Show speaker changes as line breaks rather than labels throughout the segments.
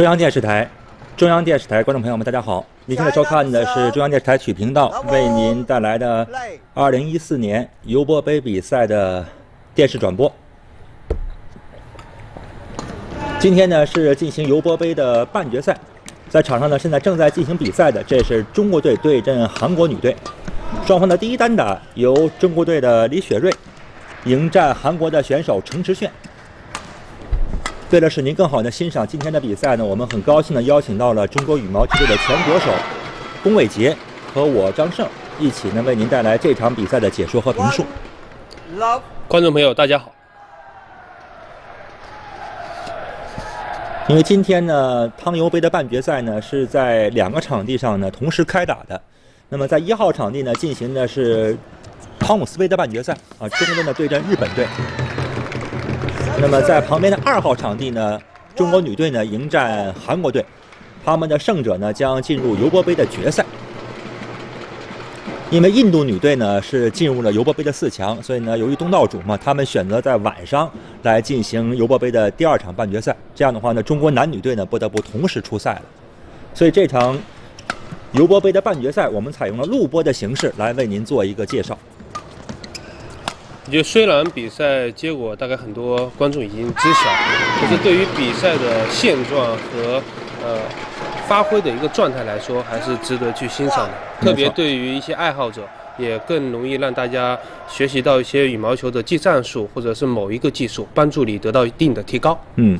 中央电视台，中央电视台观众朋友们，大家好！您现在收看的是中央电视台曲频道为您带来的2014年尤伯杯比赛的电视转播。今天呢是进行尤伯杯的半决赛，在场上呢现在正在进行比赛的，这是中国队对阵韩国女队。双方的第一单打由中国队的李雪芮迎战韩国的选手程池炫。为了使您更好的欣赏今天的比赛呢，我们很高兴的邀请到了中国羽毛球队的前国手龚伟杰和我张胜一起呢为您带来这场比赛的解说和评述。
观众朋友，大家好。
因为今天呢，汤尤杯的半决赛呢是在两个场地上呢同时开打的。那么在一号场地呢进行的是汤姆斯杯的半决赛啊，中国队呢对阵日本队。那么在旁边的二号场地呢，中国女队呢迎战韩国队，他们的胜者呢将进入尤伯杯的决赛。因为印度女队呢是进入了尤伯杯的四强，所以呢由于东道主嘛，他们选择在晚上来进行尤伯杯的第二场半决赛。这样的话呢，中国男女队呢不得不同时出赛了。所以这场尤伯杯的半决赛，我们采用了录播的形式来为您做一个介绍。
我觉得虽然比赛结果大概很多观众已经知晓，可是对于比赛的现状和呃发挥的一个状态来说，还是值得去欣赏的。特别对于一些爱好者，也更容易让大家学习到一些羽毛球的技战术，或者是某一个技术，帮助你得到一定的提高。
嗯。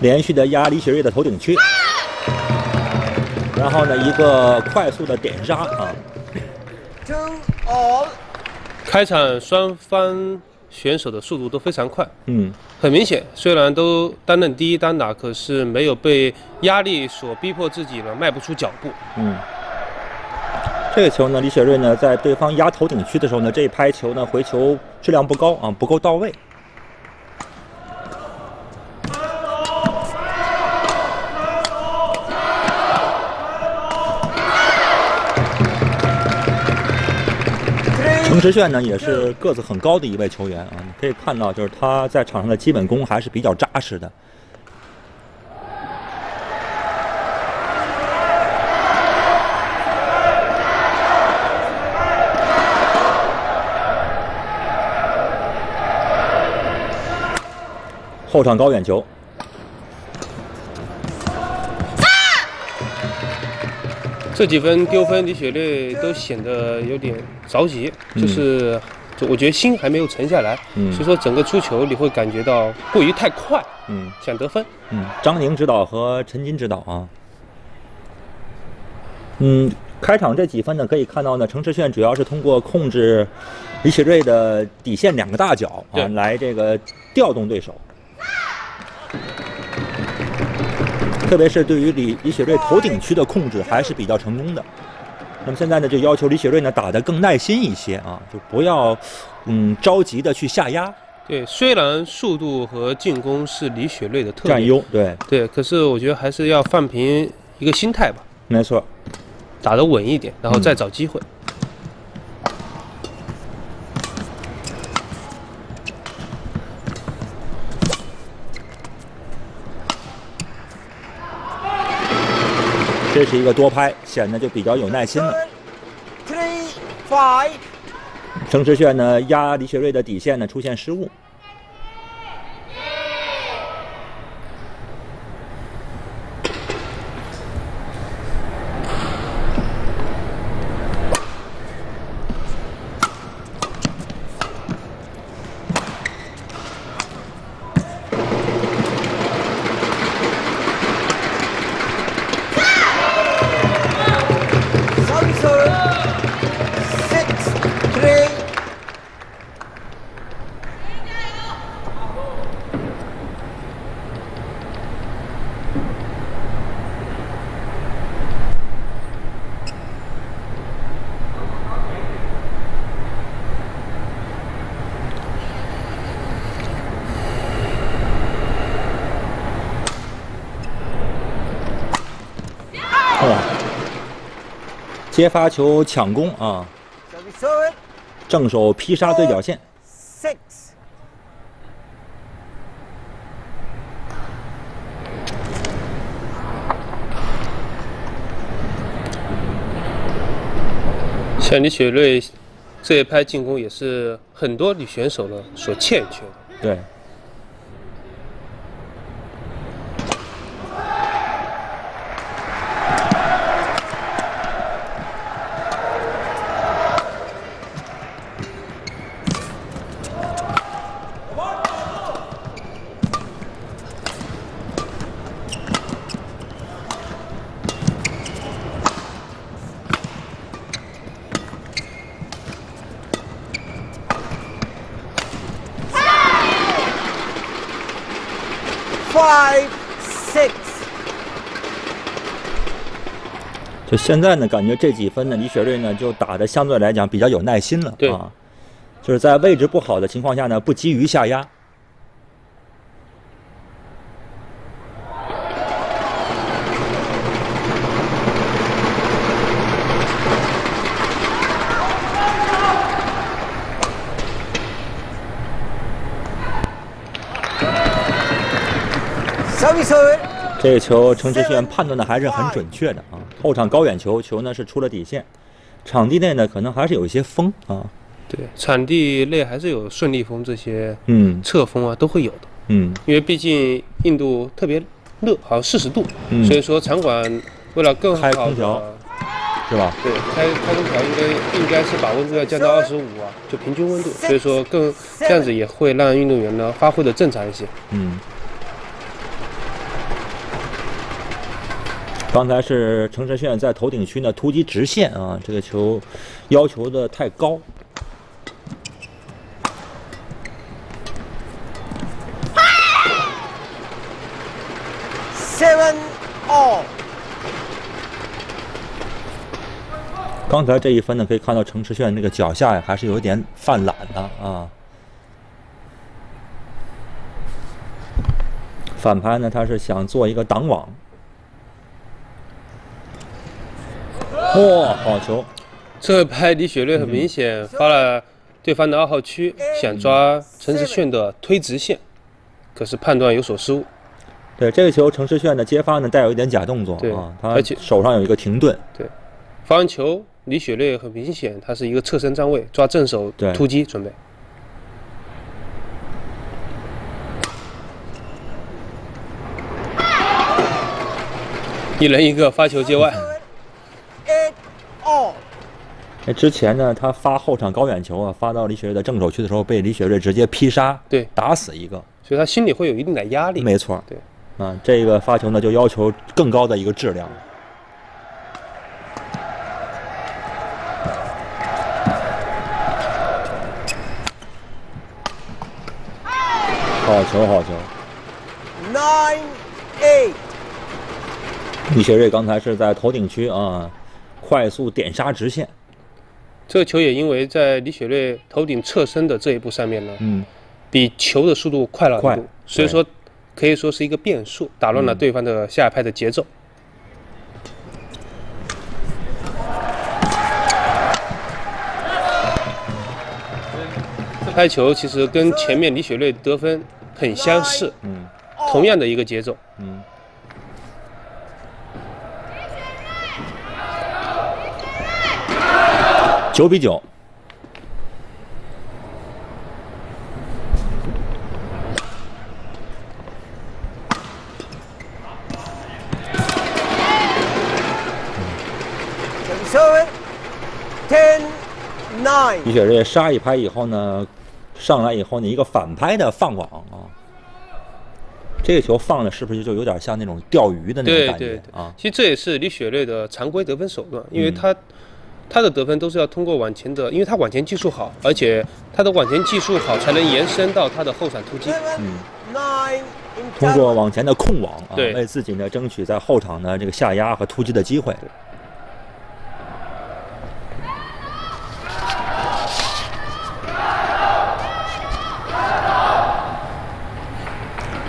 连续的压李雪芮的头顶区，然后呢，一个快速的点杀啊。
开场双方选手的速度都非常快，嗯，很明显，虽然都担任第一单打，可是没有被压力所逼迫自己呢，迈不出脚步。嗯，
这个球呢，李雪芮呢，在对方压头顶区的时候呢，这一拍球呢，回球质量不高啊，不够到位。程池炫呢，也是个子很高的一位球员啊，你可以看到，就是他在场上的基本功还是比较扎实的。后场高远球。
这几分丢分，李雪芮都显得有点着急，就是，就我觉得心还没有沉下来，所以说整个出球你会感觉到过于太快，嗯，想得分，
嗯，张宁指导和陈金指导啊，嗯，开场这几分呢，可以看到呢，程池炫主要是通过控制李雪芮的底线两个大角啊，来这个调动对手。特别是对于李李雪芮头顶区的控制还是比较成功的。那么现在呢，就要求李雪芮呢打得更耐心一些啊，就不要嗯着急的去下压。
对，虽然速度和进攻是李雪芮的特
占优，对
对，可是我觉得还是要放平一个心态吧。
没错，
打得稳一点，然后再找机会。
这是一个多拍，显得就比较有耐心了。程池炫呢压李雪芮的底线呢出现失误。接发球抢攻啊，正手劈杀对角线。
Six.
像李雪芮这一拍进攻也是很多女选手呢所欠缺的。
对，就现在呢，感觉这几分呢，李雪芮呢就打的相对来讲比较有耐心了
对。
啊，就是在位置不好的情况下呢，不急于下压。这个球程志炫判断的还是很准确的啊，后场高远球，球呢是出了底线，场地内呢可能还是有一些风啊，
对，场地内还是有顺利风这些
嗯
侧风啊都会有的，
嗯
因为毕竟印度特别热，好像四十度，
嗯
所以说场馆为了更好
开空调
的
是吧？
对开开空调应该应该是把温度要降到二十五啊，就平均温度，所以说更这样子也会让运动员呢发挥的正常一些。
嗯。刚才是程志炫在头顶区呢突击直线啊，这个球要求的太高。
Seven. All.
刚才这一分呢，可以看到程池炫那个脚下呀，还是有点犯懒的啊。反拍呢，他是想做一个挡网。哇、好球！
这拍李雪芮很明显发了对方的二号区，想抓陈志炫的推直线，可是判断有所失误。
对这个球，程池炫的接发呢带有一点假动作
对
啊，他
而且
手上有一个停顿。
对发完球，李雪芮很明显，她是一个侧身站位，抓正手
对
突击准备。一人一个发球界外，
Eight. All.
那之前呢，他发后场高远球啊，发到李雪芮的正手区的时候，被李雪芮直接劈杀，
对
打死一个。
所以他心里会有一定的压力。
没错，
对，
啊，这个发球呢就要求更高的一个质量。好球，好球
！Nine. Eight.
李雪芮刚才是在头顶区啊，快速点杀直线。
这个球也因为在李雪芮头顶侧身的这一步上面呢，
嗯，
比球的速度快了
快
所以说可以说是一个变数，打乱了对方的下一拍的节奏。这拍球其实跟前面李雪芮得分很相似，
嗯
同样的一个节奏。
嗯。九比九。
Ten. Nine.
李雪芮杀一拍以后呢，上来以后呢，一个反拍的放网啊，这个球放的是不是就有点像那种钓鱼的那种感
对对对
觉啊？
其实这也是李雪芮的常规得分手段，因为
嗯
她她的得分都是要通过往前的，因为他往前技术好，而且他的往前技术好才能延伸到他的后场突击。
In
通过往前的控网啊，为自己呢争取在后场呢这个下压和突击的机会。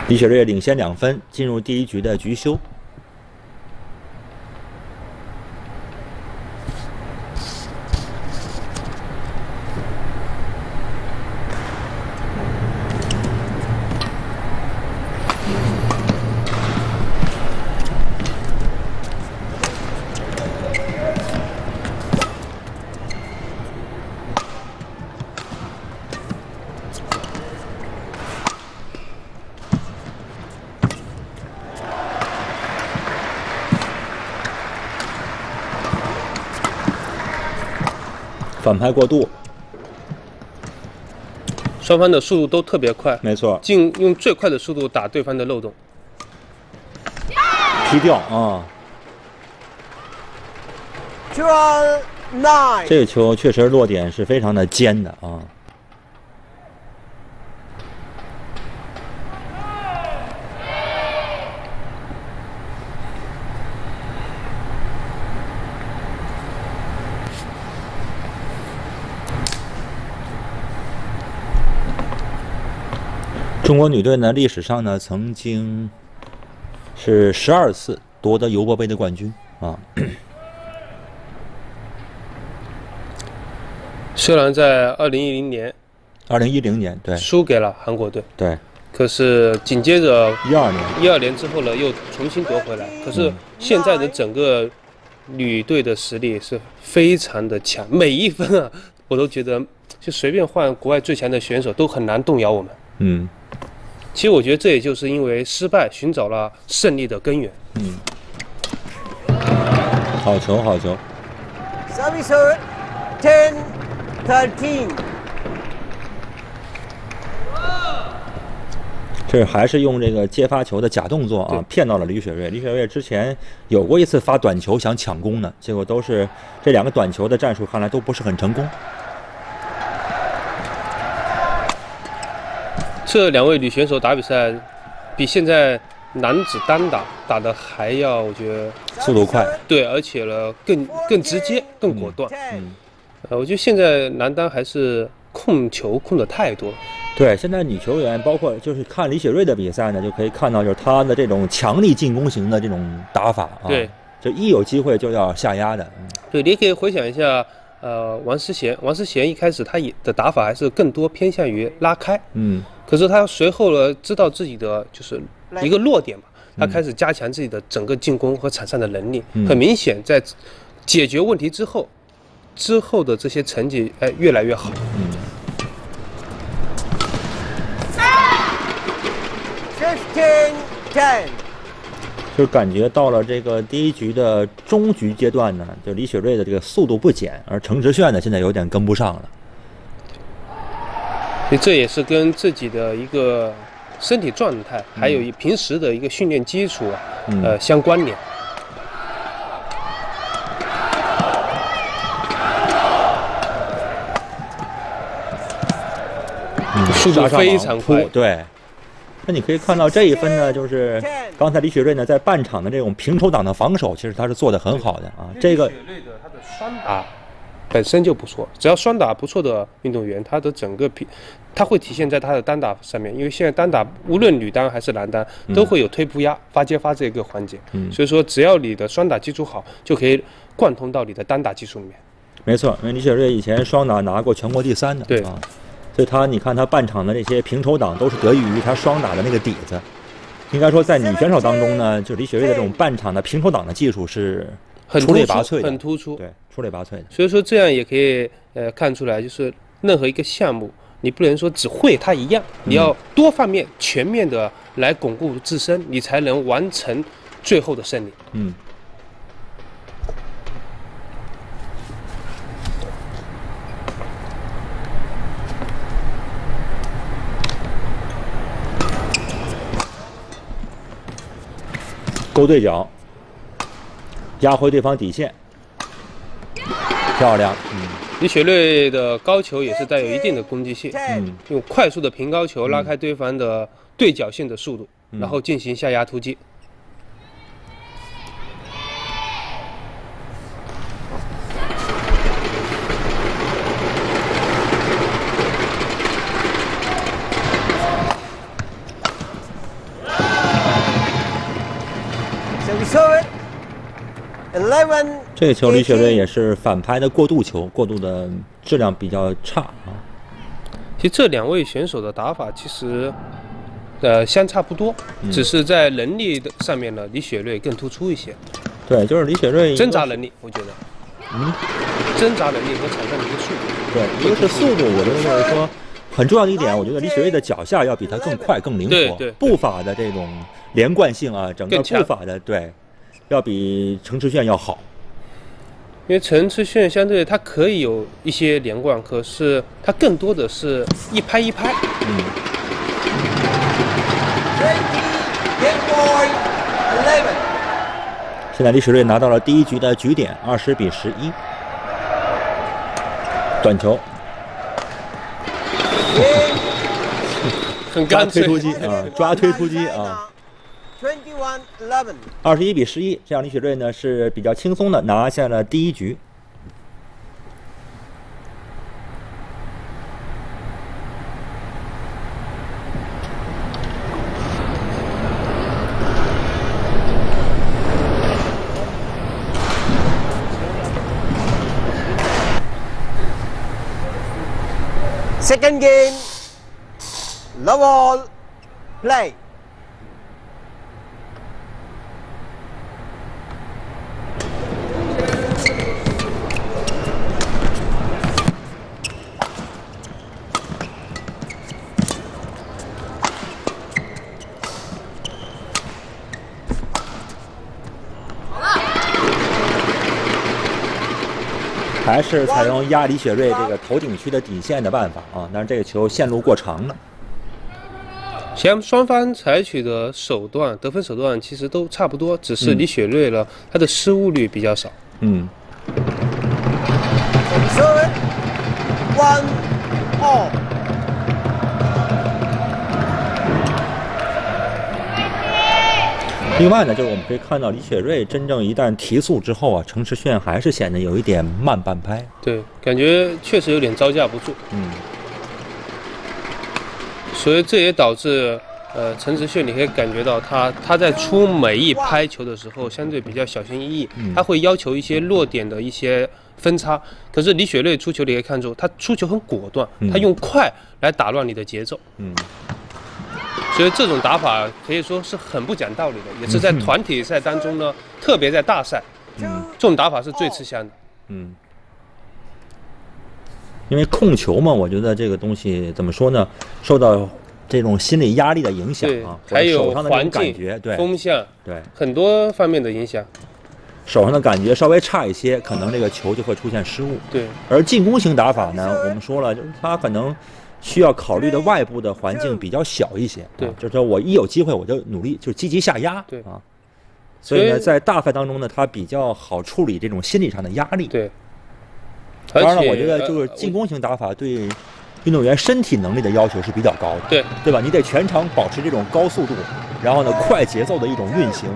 李雪芮领先两分，进入第一局的局休。反拍过度，
双方的速度都特别快，
没错，
尽用最快的速度打对方的漏洞。
踢掉啊
！12 9.
这个球确实落点是非常的尖的啊。中国女队呢，历史上呢曾经是十二次夺得尤伯杯的冠军啊。
虽然在二零一零年
二零一零年，对
输给了韩国队，
对，
可是紧接着
一二年，
一二年之后呢，又重新夺回来。可是现在的整个女队的实力是非常的强，每一分啊，我都觉得就随便换国外最强的选手都很难动摇我们。
嗯
其实我觉得这也就是因为失败寻找了胜利的根源。
嗯，好球好球
，Service over. 10 13.
这还是用这个接发球的假动作啊，骗到了李雪芮。李雪芮之前有过一次发短球想抢攻呢，结果都是这两个短球的战术看来都不是很成功。
这两位女选手打比赛，比现在男子单打打的还要，我觉得
速度快，
对，而且呢更更直接、更果断。
10.
呃，我觉得现在男单还是控球控的太多。
对，现在女球员包括就是看李雪芮的比赛呢，就可以看到就是她的这种强力进攻型的这种打法啊，
对，
就一有机会就要下压的。嗯
对，你也可以回想一下，呃，王诗贤，王诗贤一开始她也的打法还是更多偏向于拉开，
嗯
可是他随后呢，知道自己的就是一个弱点嘛，他
嗯
开始加强自己的整个进攻和场上的能力。
嗯
很明显，在解决问题之后，之后的这些成绩哎越来越好。
嗯
，15 10.
就感觉到了这个第一局的中局阶段呢，就李雪芮的这个速度不减，而程池炫呢现在有点跟不上了。
所以这也是跟自己的一个身体状态，还有一平时的一个训练基础啊，
嗯
呃相关联。速度非常快，
对。那你可以看到这一分呢，就是刚才李雪芮呢在半场的这种平抽挡的防守，其实他是做的很好的啊。这个
雪芮的他的双打本身就不错，只要双打不错的运动员，他的整个平，他会体现在他的单打上面，因为现在单打无论女单还是男单都会有推扑压、发接发这个环节，
嗯
所以说只要你的双打基础好，就可以贯通到你的单打技术里面。
没错，因为李雪芮以前双打拿过全国第三的，
对
啊，所以他你看他半场的那些平抽挡都是得益于他双打的那个底子。应该说，在女选手当中呢，就李雪芮的这种半场的平抽挡的技术是出
很出
类拔萃的，
很突出。
对，出类拔萃的。
所以说这样也可以呃看出来，就是任何一个项目，你不能说只会它一样，你要多方面、全面的来巩固自身，你才能完成最后的胜利。
嗯，勾对角，压回对方底线，漂亮。嗯
李雪芮的高球也是带有一定的攻击性，
嗯，
用快速的平高球拉开对方的对角线的速度，
嗯
然后进行下压突击。
这个球李雪芮也是反拍的过渡球，过渡的质量比较差啊。
其实这两位选手的打法其实，呃，相差不多，
嗯
只是在能力的上面呢，李雪芮更突出一些。
对，就是李雪芮
挣扎能力，我觉得，
嗯，
挣扎能力和场上的一个速度。
对，一个是速度，我觉得就是说很重要的一点，我觉得李雪芮的脚下要比他更快、更灵活，
对对
步伐的这种连贯性啊，整个步伐的对，要比城池炫要好。
因为陈池炫相对它可以有一些连贯，可是它更多的是一拍一拍。
嗯.现在李雪芮拿到了第一局的局点，二十比十一。短球，
很
抓
干脆
推。突击啊，抓推突击啊。二十一比十一，这样李雪芮呢是比较轻松的拿下了第一局。
Second game. Love all. Play.
还是采用压李雪芮这个头顶区的底线的办法啊，但是这个球线路过长了。
其实双方采取的手段，得分手段其实都差不多，只是李雪芮呢，她的失误率比较少。
嗯
，Serve. One all.
另外呢，就是我们可以看到李雪芮真正一旦提速之后啊，程池炫还是显得有一点慢半拍。
对，感觉确实有点招架不住，
嗯，
所以这也导致，呃，陈池炫你可以感觉到他他在出每一拍球的时候，相对比较小心翼翼，
嗯
他会要求一些落点的一些分差。可是李雪芮出球你可以看出，他出球很果断，
嗯
他用快来打乱你的节奏。
嗯，
所以这种打法可以说是很不讲道理的，也是在团体赛当中呢，特别在大赛.这种打法是最吃香的。
嗯，因为控球嘛，我觉得这个东西怎么说呢，受到这种心理压力的影响啊，，或者
还有
手上的这种
环境
感觉，、对
风向
对，
很多方面的影响。
手上的感觉稍微差一些，可能这个球就会出现失误。
对，
而进攻型打法呢，我们说了，就是他可能需要考虑的外部的环境比较小一些。
对
啊就是说我一有机会我就努力，就积极下压。
对
啊，所以呢，在大赛当中呢，他比较好处理这种心理上的压力。
对。
当然了，我觉得就是
呃
进攻型打法对运动员身体能力的要求是比较高的。
对
对吧？你得全场保持这种高速度，然后呢，快节奏的一种运行。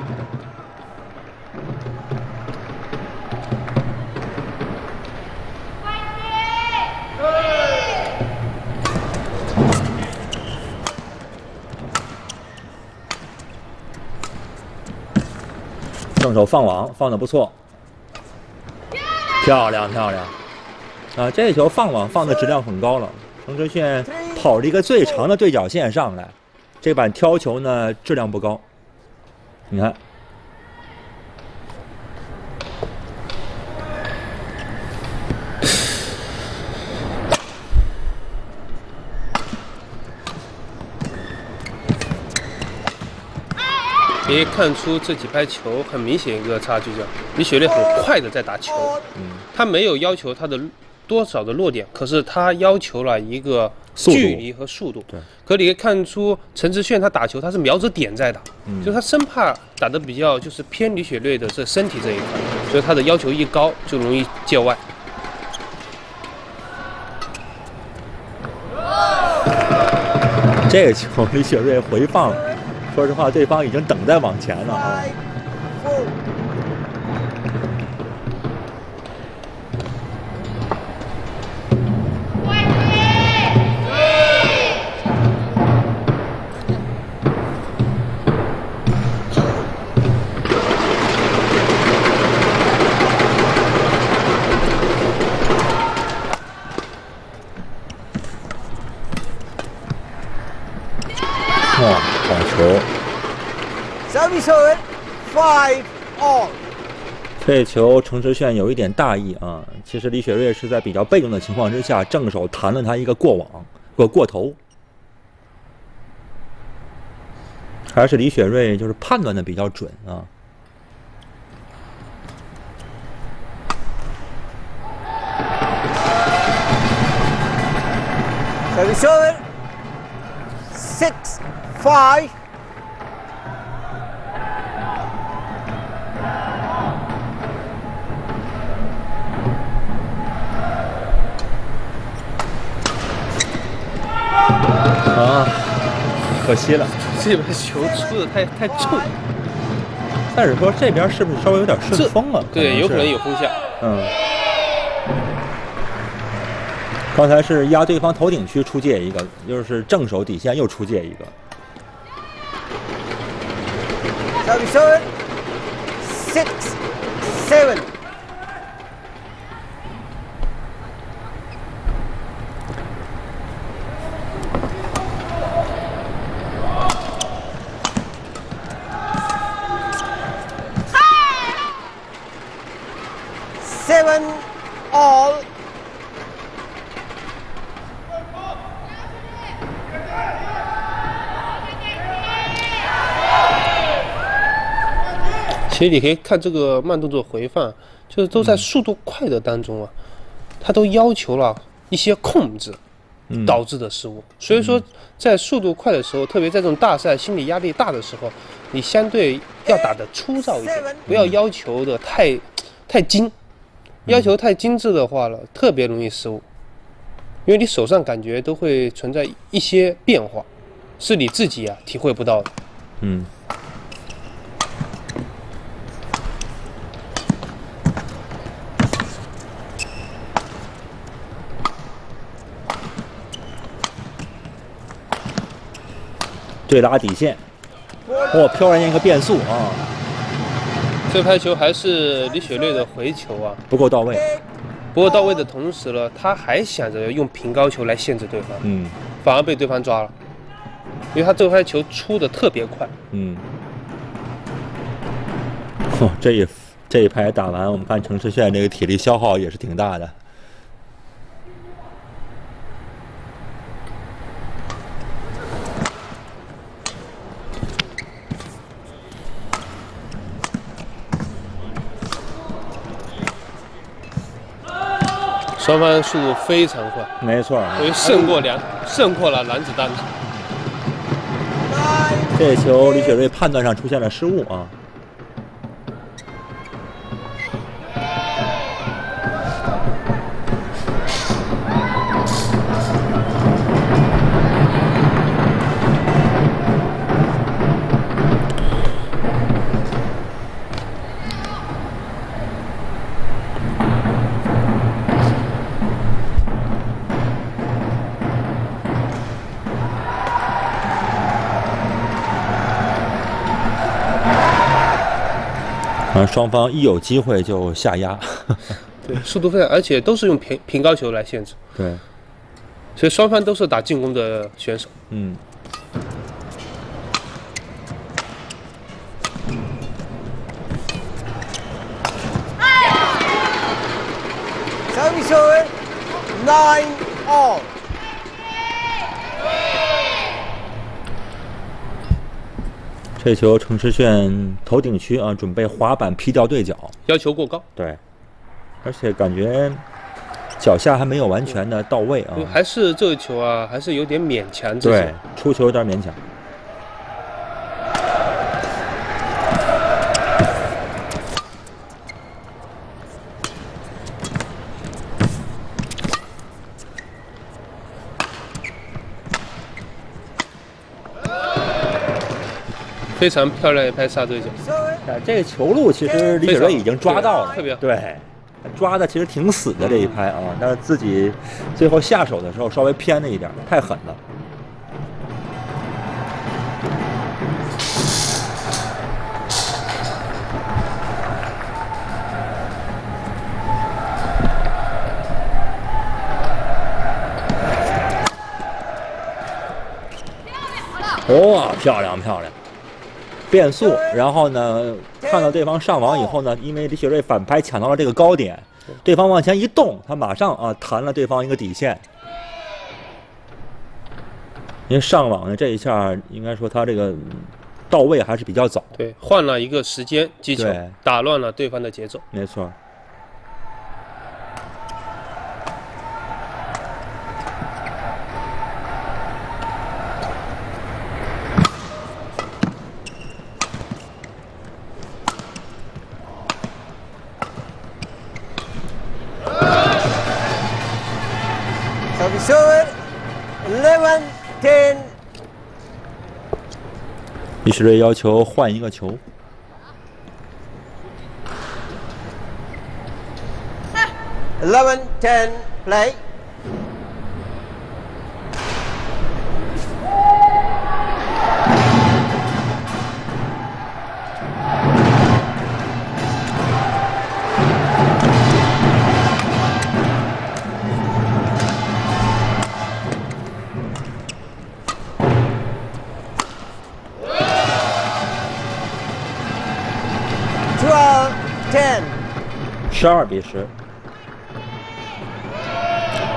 正手放网放的不错，漂亮漂亮，啊，这球放网放的质量很高了。程志炫跑了一个最长的对角线上来，这板挑球呢质量不高。你看，
可以看出这几拍球很明显一个差距，叫李雪芮很快的在打球，
嗯，
他没有要求他的多少的落点，可是他要求了一个距离和速度。
对，
可你可以看出陈志炫他打球他是瞄着点在打，
嗯。
就他生怕打的比较就是偏李雪芮的这身体这一块，所以他的要求一高就容易界外。
这个球李雪芮回放，说实话，对方已经等在往前了啊。这球程志炫有一点大意啊！其实李雪芮是在比较被动的情况之下，正手弹了他一个过网或过头，还是李雪芮就是判断的比较准啊
！Seven, six, five.
啊，可惜了。
这边球出的太太重，
但是说这边是不是稍微有点顺风了？
对，有可能有风向。
嗯。刚才是压对方头顶区出界一个，又是正手底线又出界一个。
Service. Six, seven. 7 all.
其实你可以看这个慢动作回放，就是都在速度快的当中啊，它都要求了一些控制
嗯，
导致的失误。所以说，在速度快的时候，特别在这种大赛心理压力大的时候，你相对要打得粗糙一点，不要要求的太太精，要求太精致的话了，特别容易失误，因为你手上感觉都会存在一些变化，是你自己啊体会不到的。
嗯。对拉底线，哇，飘然一个变速啊，
这拍球还是李雪芮的回球啊，
不够到位。
不过到位的同时呢，他还想着用平高球来限制对方，
嗯
反而被对方抓了，因为他这拍球出的特别快。
嗯。嚯，这一这一拍打完，我们看程世炫这个体力消耗也是挺大的。
双方速度非常快，
没错，
所以胜过两，胜过了男子单打。
这球李雪芮判断上出现了失误啊。双方一有机会就下压。
对，速度非常，而且都是用平平高球来限制，
对，
所以双方都是打进攻的选手。
嗯，这球程诗炫头顶区啊，准备滑板劈掉对角。
要求过高，
对，而且感觉脚下还没有完全的到位啊。
还是这个球啊，还是有点勉强。
对，出球有点勉强。
非常漂亮一拍下对角.
啊，这个球路其实李雪芮已经抓到了，
特别好
对，抓的其实挺死的这一拍啊，但是自己最后下手的时候稍微偏了一点，太狠了。哇、漂亮漂亮！变速，然后呢，看到对方上网以后呢，因为李雪芮反拍抢到了这个高点，对方往前一动，他马上啊弹了对方一个底线。因为上网呢这一下，应该说他这个到位还是比较早，
对，换了一个时间击球
对，
打乱了对方的节奏。
没错。李雪芮要求换一个球
eleven ten
play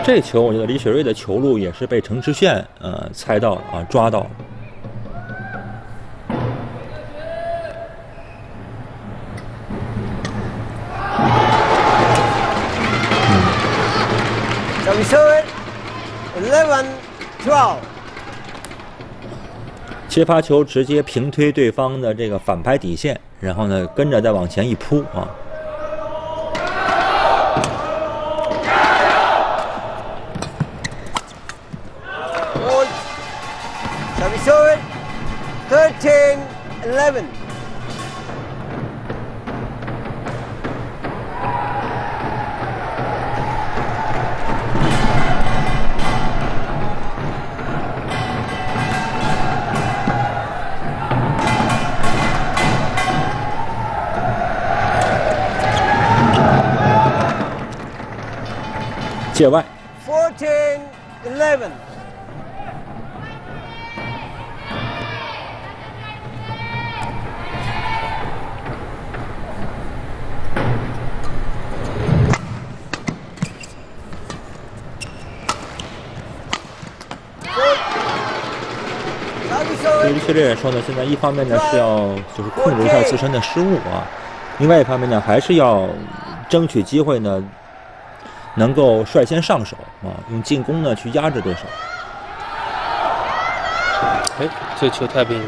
这球我觉得李雪芮的球路也是被程池炫呃猜到了啊抓到了。
So we saw it. 11 12.
接发球直接平推对方的这个反拍底线，然后呢跟着再往前一扑啊。对于李雪芮来说呢，现在一方面呢是要就是控制一下自身的失误啊，另外一方面呢还是要争取机会呢，能够率先上手啊，用进攻呢去压制对手。
哎，这球太不应该。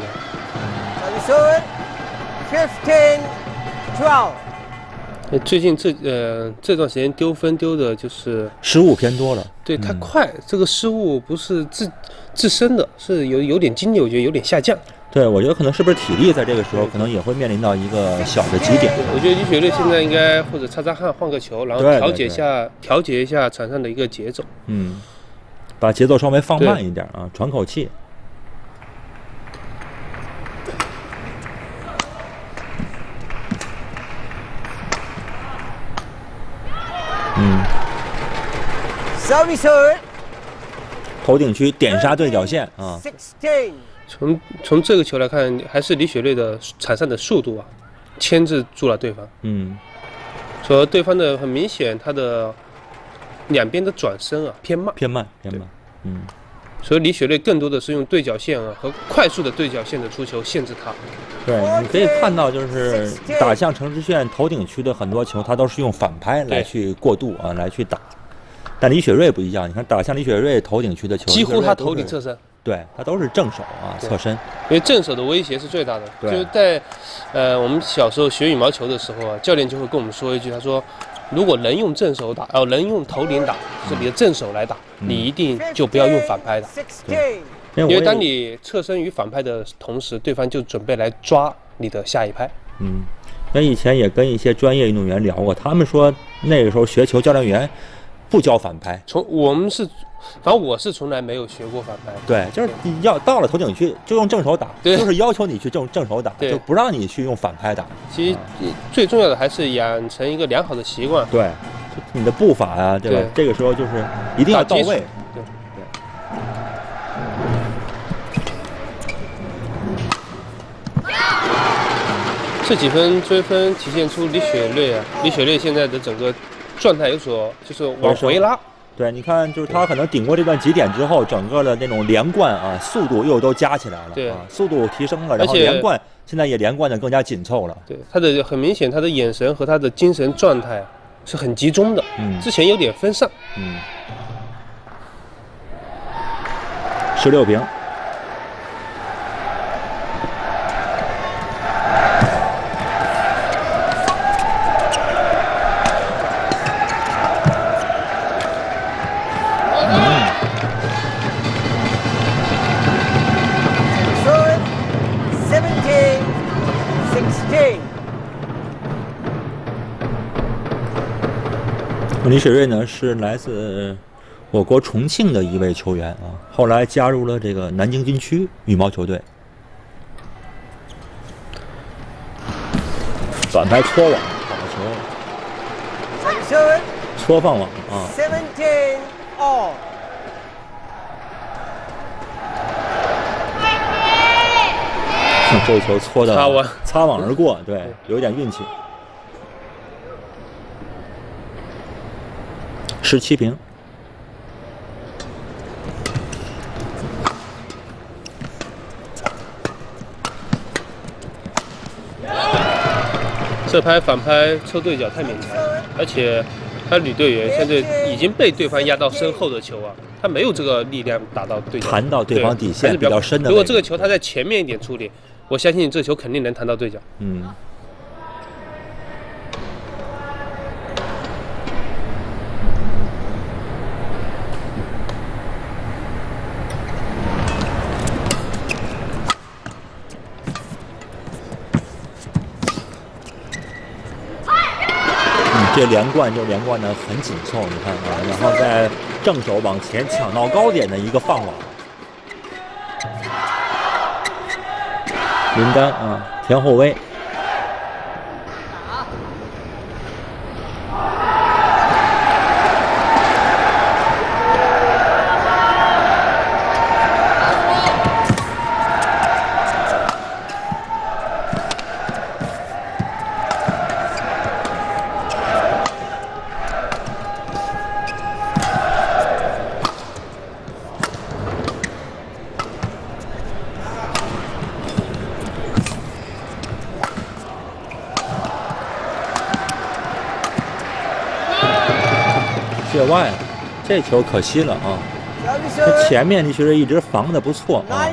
So we saw it. 15 12.
哎最近这呃这段时间丢分丢的就是
失误偏多了，
对太快，这个失误不是自自身的，是有有点精力，我觉得有点下降。
对我觉得可能是不是体力在这个时候可能也会面临到一个小的极点。
我觉得李雪芮现在应该或者擦擦汗换个球，然后调节一下调节一下场上的一个节奏。
嗯，把节奏稍微放慢一点啊，喘口气。嗯
，So we saw it.
头顶区点杀对角线啊，
从从这个球来看，还是李雪芮的场上的速度啊，牵制住了对方。
嗯，
说对方的很明显，他的两边的转身啊偏慢，
偏慢偏慢，嗯，
所以李雪芮更多的是用对角线啊和快速的对角线的出球限制他。
对，你可以看到就是打向陈之炫头顶区的很多球，他都是用反拍来去过渡啊，来去打。但李雪芮不一样，你看打向李雪芮头顶区的球，
几乎他头顶侧身，
对他都是正手啊，侧身。
因为正手的威胁是最大的。就是在呃我们小时候学羽毛球的时候啊，教练就会跟我们说一句，他说。如果能用正手打，哦，能用头顶打，是你的正手来打，你一定就不要用反拍打
，16.
因
因为当你侧身与反拍的同时，对方就准备来抓你的下一拍。
嗯，那以前也跟一些专业运动员聊过，他们说那个时候学球教练员不教反拍，
从我们是，反正我是从来没有学过反拍。
对，就是你要到了头顶去就用正手打，
对
就是要求你去正正手打，就不让你去用反拍打。
其实最重要的还是养成一个良好的习惯。
对，你的步伐啊、对吧？
对
这个时候就是一定要到位。
对这几分追分体现出李雪芮啊，李雪芮现在的整个状态有所就是往回拉，
对，你看，就是他可能顶过这段极点之后，整个的那种连贯啊，速度又都加起来了，
对
啊，速度提升了，然后连贯现在也连贯的更加紧凑了。
对他的很明显，他的眼神和他的精神状态啊是很集中的，
嗯
之前有点分散。
嗯，十六平。李雪芮呢是来自我国重庆的一位球员啊，后来加入了这个南京军区羽毛球队。反拍搓网好球.搓放网啊
，Seventeen. All.
这球搓的
擦网
擦网而过，对，有一点运气。十七平，
这拍反拍抽对角太勉强，而且他女队员现在已经被对方压到身后的球啊，他没有这个力量打到对角，
弹到对方底线
是
比较深的
如果这个球他在前面一点处理，我相信这球肯定能弹到对角。
嗯。嗯，这连贯就连贯的很紧凑，你看啊，然后在正手往前抢到高点的一个放网，林丹啊，田厚威。界外，这球可惜了啊！
他
前面李雪芮一直防的不错啊.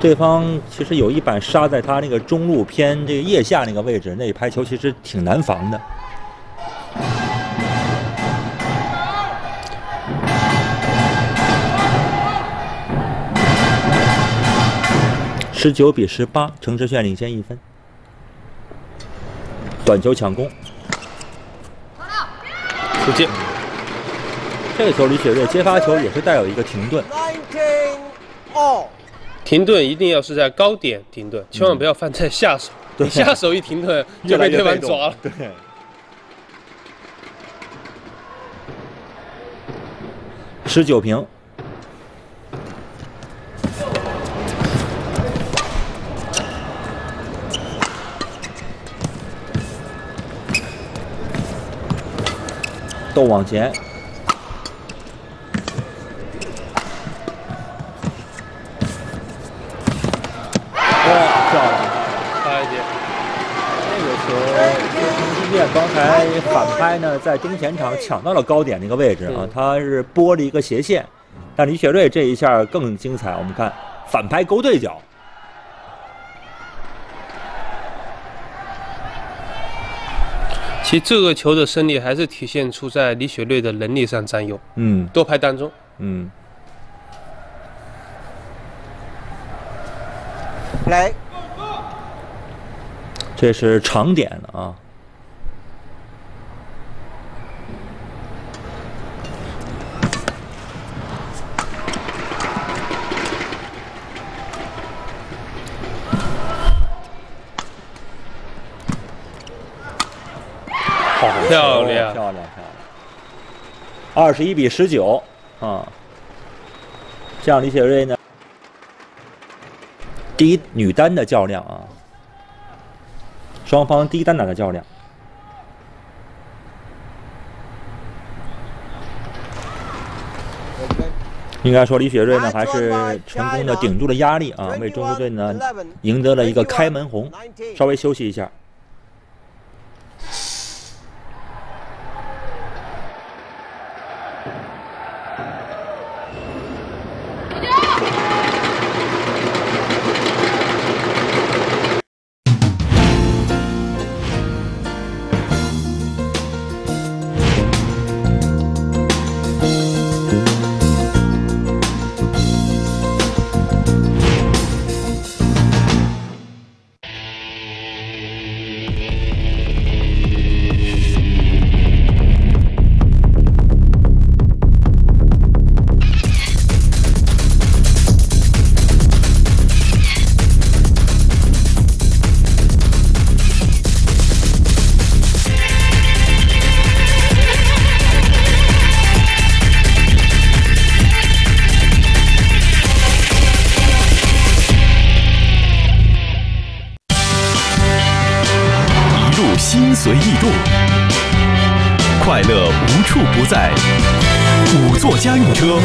对方其实有一板杀在他那个中路偏这个腋下那个位置，那一拍球其实挺难防的。十九比十八，程志炫领先一分。短球抢攻，
出界，
这个球李雪芮接发球也是带有一个停顿.
停顿一定要是在高点停顿，千万不要放在下手。
对
你下手一停顿
越
就被对方抓了。
对。十九平，都往前，哇，漂亮！
差一点，
这个球，陈世健刚才反拍呢，在中前场抢到了高点那个位置啊
嗯，
他是拨了一个斜线，但李雪芮这一下更精彩，我们看反拍勾对角，
其实这个球的胜利还是体现出在李雪芮的能力上占优，
嗯
多拍当中。
嗯
，Play.
这是长点的啊。
漂亮
漂亮，漂亮！二十一比十九啊，这样李雪芮呢，第一女单的较量啊，双方第一单打的较量。应该说，李雪芮呢还是成功的顶住了压力啊，为中国队呢赢得了一个开门红。稍微休息一下。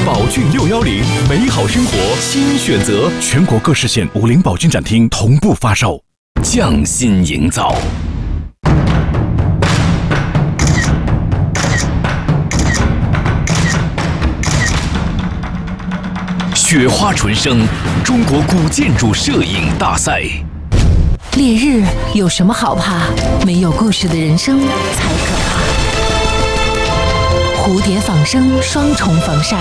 宝骏六幺零，美好生活新选择。全国各市县五菱宝骏展厅同步发售。匠心营造，雪花纯生中国古建筑摄影大赛。
烈日有什么好怕？没有故事的人生才可。蝴蝶仿生双重防晒，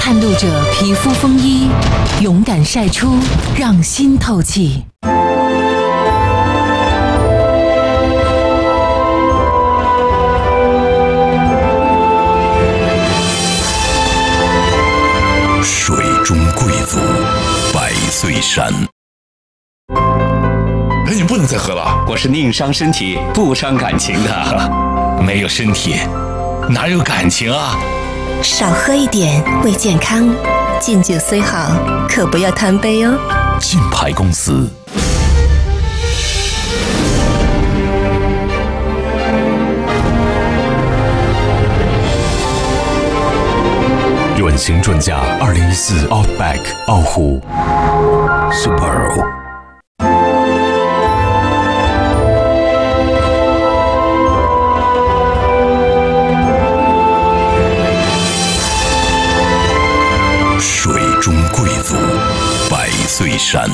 探路者皮肤风衣，勇敢晒出，让心透气。
水中贵族，百岁山。
哎，你不能再喝了。
我是宁伤身体不伤感情的，没有身体哪有感情啊？
少喝一点为健康，敬酒虽好，可不要贪杯哦。
金牌公司。软型专家，二零一四 Outback 傲虎 Super。百岁山。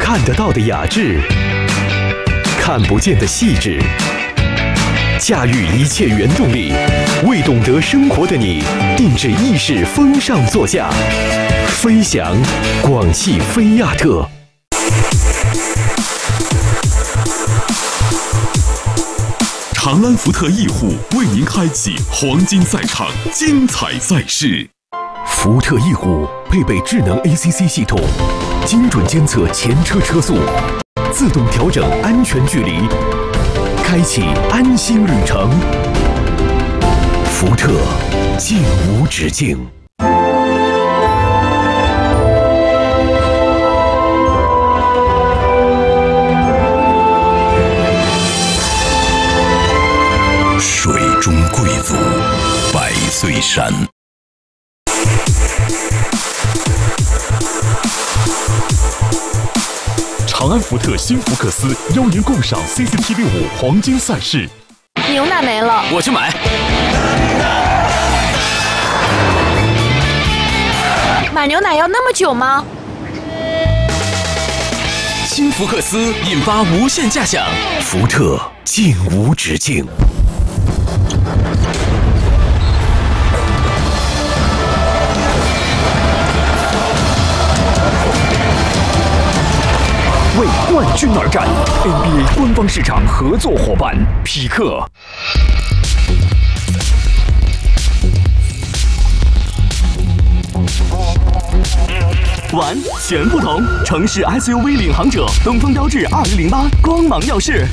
看得到的雅致，看不见的细致，驾驭一切原动力，为懂得生活的你定制意式风尚座驾，飞翔广汽菲亚特。
长安福特翼虎为您开启黄金赛场精彩赛事。
福特翼虎配备智能 ACC 系统，精准监测前车车速，自动调整安全距离，开启安心旅程。福特，尽无止境。水中贵族，百岁山。
长安福特新福克斯邀您共赏 CCTV 五黄金赛事。
牛奶没了，
我去买。
买牛奶要那么久吗？
新福克斯引发无限假想，福特竟无止境。
冠军而战，NBA 官方市场合作伙伴匹克。玩全不同，城市 SUV 领航者，东风标致二零零八光芒耀世。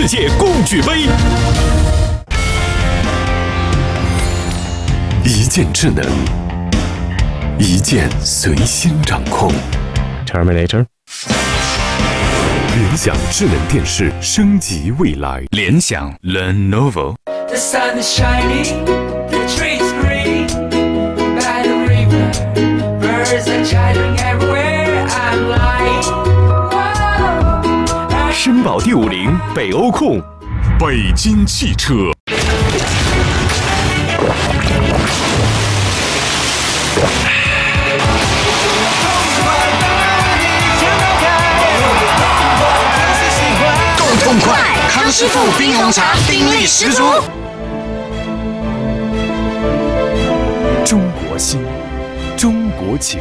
世界共举杯。
一键智能，一键随心掌控。
Terminator。
联想智能电视升级未来，联想 Lenovo。
The sun is shining, the trees green by the river. Birds are chiming everywhere I'm lying.
绅宝 D 五零北欧控，
北京汽车。
够痛快！康师傅冰红茶，冰力十足。
中国心，中国情，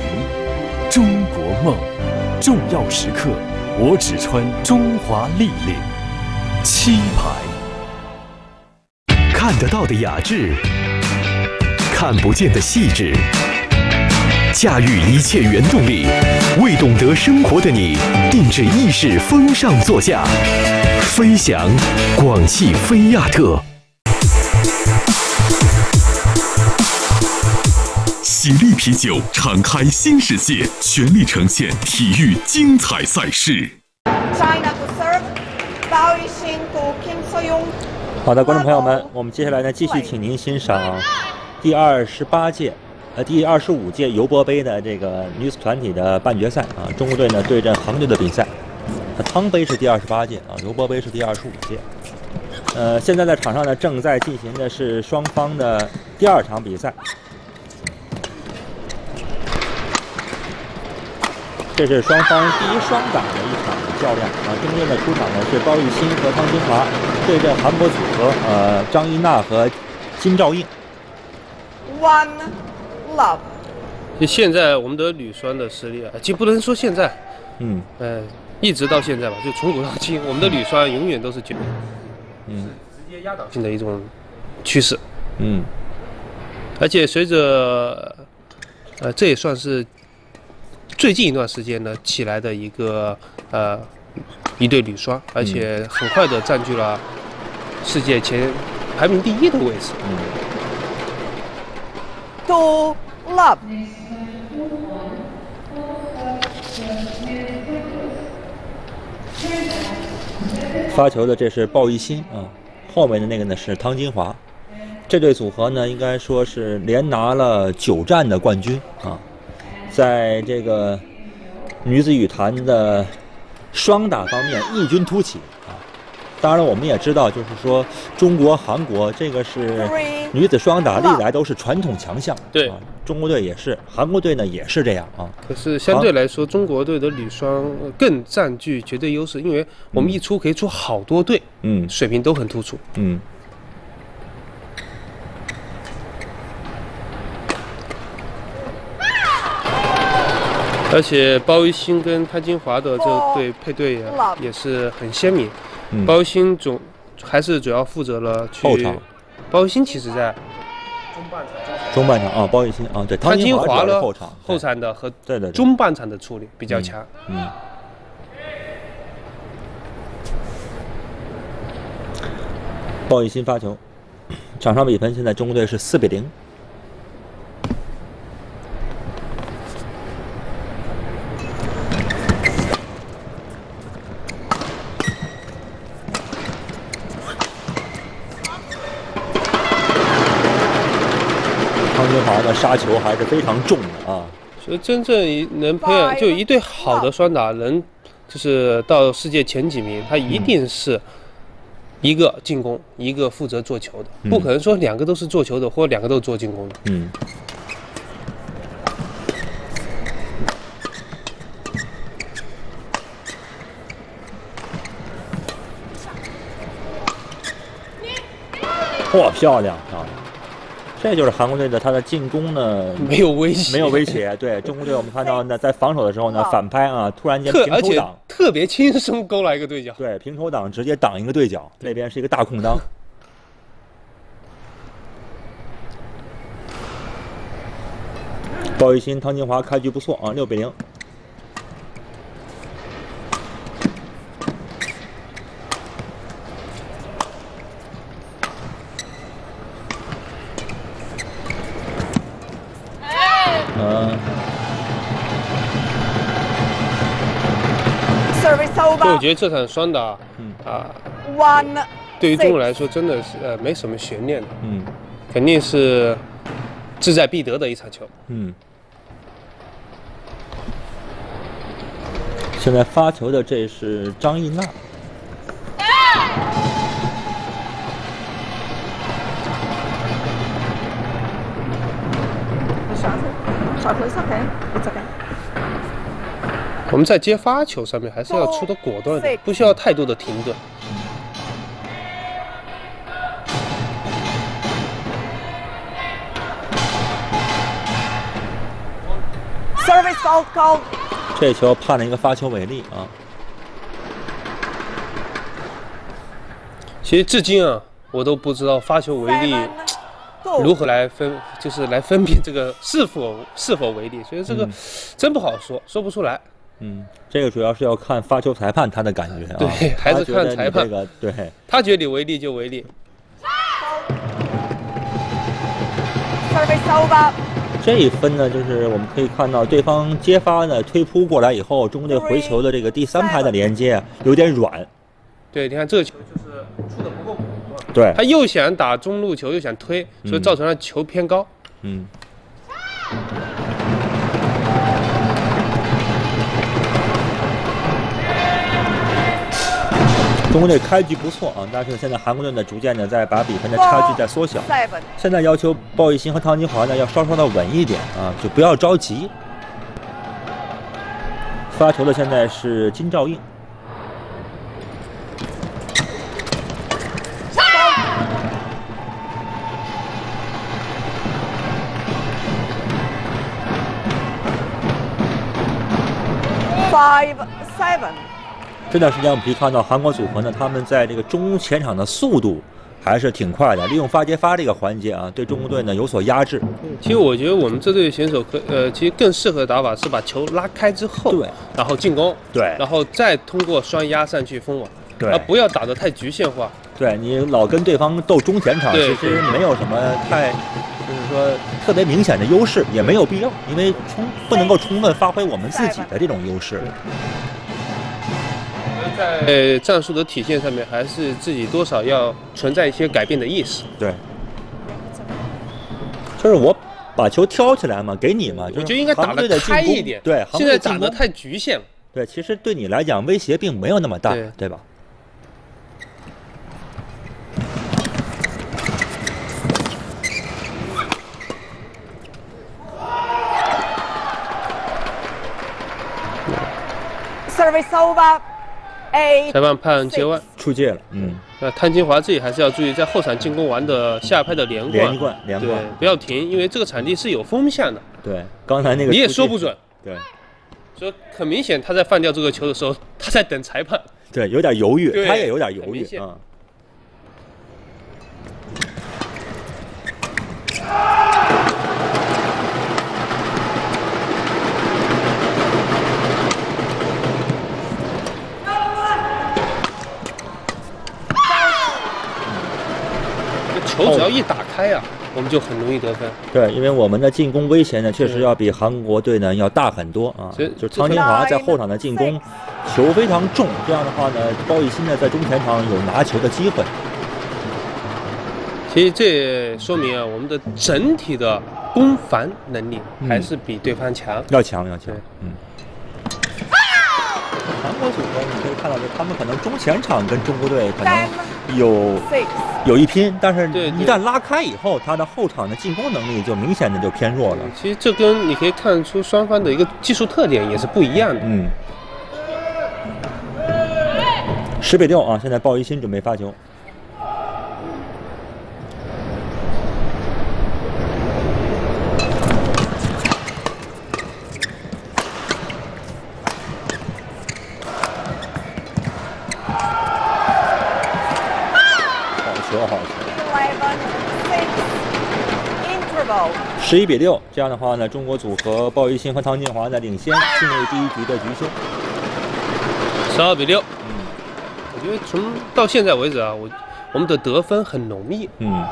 中国梦。重要时刻，我只穿中华历领。
七排。看得到的雅致，看不见的细致，驾驭一切原动力，为懂得生活的你定制意式风尚座驾，飞翔广汽菲亚特。
喜力啤酒敞开新世界，全力呈现体育精彩赛事。
China to serve. Bao Yixin to Kim Soyoung.
好的，观众朋友们，我们接下来呢继续请您欣赏第二十八届，呃第二十五届尤伯杯的这个女子团体的半决赛啊，中国队呢对阵韩队的比赛。那汤杯是第二十八届啊，尤伯杯是第二十五届。呃，现在在场上呢正在进行的是双方的第二场比赛。这是双方第一双打的一场较量啊。中间的出场呢是包玉鑫和汤金华对阵韩国组合，呃，张一娜和金兆映。
One love.
就现在我们的女双的实力啊，就不能说现在，
嗯，
呃，一直到现在吧，就从古到今，我们的女双永远都是绝，
嗯，
直接压倒性的一种趋势，
嗯，
而且随着，呃，这也算是最近一段时间呢起来的一个呃一对女双，而且很快的占据了世界前排名第一的位置。
嗯
Two love.
发球的这是鲍玉鑫啊，后面的那个呢是汤金华。这对组合呢，应该说是连拿了九战的冠军啊，在这个女子羽坛的双打方面异军突起啊。当然，我们也知道，就是说中国、韩国这个是女子双打历来都是传统强项。
对
啊，中国队也是，韩国队呢也是这样啊。
可是相对来说，中国队的女双呃更占据绝对优势，因为我们一出可以出好多队，
嗯
水平都很突出。
嗯。
而且包玉鑫跟潘金华的这对配对也也是很鲜明。
嗯
包玉鑫总还是主要负责了去
后场。
包玉鑫其实在
中半场中半场啊，包玉鑫啊，对，汤
潘金
华主要
华呢
后场，
后场的和
对
中半场的处理比较强。
嗯。鲍玉鑫发球，场上比分现在中国队是四比零。杀球还是非常重的啊。
所以真正一能培养，就一对好的双打能，就是到世界前几名，他一定是一个进攻，一个负责做球的，
嗯
不可能说两个都是做球的，或两个都是做进攻的。
嗯。哇，漂亮漂亮！这就是韩国队的他的进攻呢，
没有威胁
没有威胁。对中国队，我们看到呢，在防守的时候呢，反拍啊，突然间平头挡，
特别轻松勾来一个对角。
对平头挡直接挡一个对角，那边是一个大空当。鲍玉鑫、汤金华开局不错啊，六比零。嗯
，Service
所以我
over.
觉得这场双打，
嗯
啊
，One.
对于中国来说真的是呃没什么悬念的，
嗯
肯定是志在必得的一场球。
嗯。现在发球的这是张艺娜，
我们在接发球上面还是要出的果断，不需要太多的停顿。
Service out call.
这球判了一个发球违例啊。
其实至今啊，我都不知道发球违例如何来分，就是来分辨这个是否是否违例，所以这个
嗯
真不好说，说不出来。
嗯，这个主要是要看发球裁判他的感觉啊。
对还是
他觉得你
看裁判
这个对。
他觉得你违例就违例。
这一分呢，就是我们可以看到对方接发呢推扑过来以后，中国队回球的这个第三拍的连接啊有点软。
对，你看这个球就是出的不够。
对
他又想打中路球，又想推，所以
嗯
造成了球偏高。
嗯。中国队开局不错啊，但是现在韩国队呢逐渐的在把比分的差距在缩小。现在要求鲍玉新和汤金华呢要稍稍的稳一点啊，就不要着急。发球的现在是金兆映。
Five, seven.
这段时间我们可以看到韩国组合呢，他们在这个中前场的速度还是挺快的，利用发接发这个环节啊，对中国队呢有所压制。
其实我觉得我们这队选手可呃，其实更适合的打法是把球拉开之后，
对，
然后进攻，
对
然后再通过双压上去封网，
对
而不要打得太局限化。
对你老跟对方斗中前场，
对
其实没有什么太，就是说特别明显的优势，也没有必要，因为充不能够充分发挥我们自己的这种优势。
在战术的体现上面，还是自己多少要存在一些改变的意识。
对，就是我把球挑起来嘛，给你嘛，
我觉得应该打得开一点，
对，
现在打得太局限了。
对，其实对你来讲威胁并没有那么大，
对
对吧？
裁 判判接外，
出界了，嗯，
那汤金华自己还是要注意，在后场进攻完的下拍的连贯，
连贯连贯，
不要停，因为这个场地是有风向的，
对，刚才那个
你也说不准。
对。
所以很明显，他在放掉这个球的时候，他在等裁判。
对，有点犹豫，他也有点犹豫啊。
这球只要一打开啊，我们就很容易得分。
对，因为我们的进攻威胁呢，确实要比韩国队呢要大很多啊
所以。
就是汤金华在后场的进攻，球非常重，这样的话呢，包奕鑫呢在中前场有拿球的机会。
其实这也说明啊，我们的整体的攻防能力还是比对方强。
要强要强，嗯。韩国组合你可以看到，就他们可能中前场跟中国队可能有有一拼，但是
对
一旦拉开以后，他的后场的进攻能力就明显的就偏弱了。
其实这跟你可以看出双方的一个技术特点也是不一样的。
嗯。十比六啊，现在鲍一新准备发球。好球，好球！
Eleven. Six. Interval.
十一比六，这样的话呢，中国组合鲍玉鑫和汤金华呢领先进入第一局的局数。
十二比六。嗯，我觉得从到现在为止啊，我我们的得分很浓密，
嗯，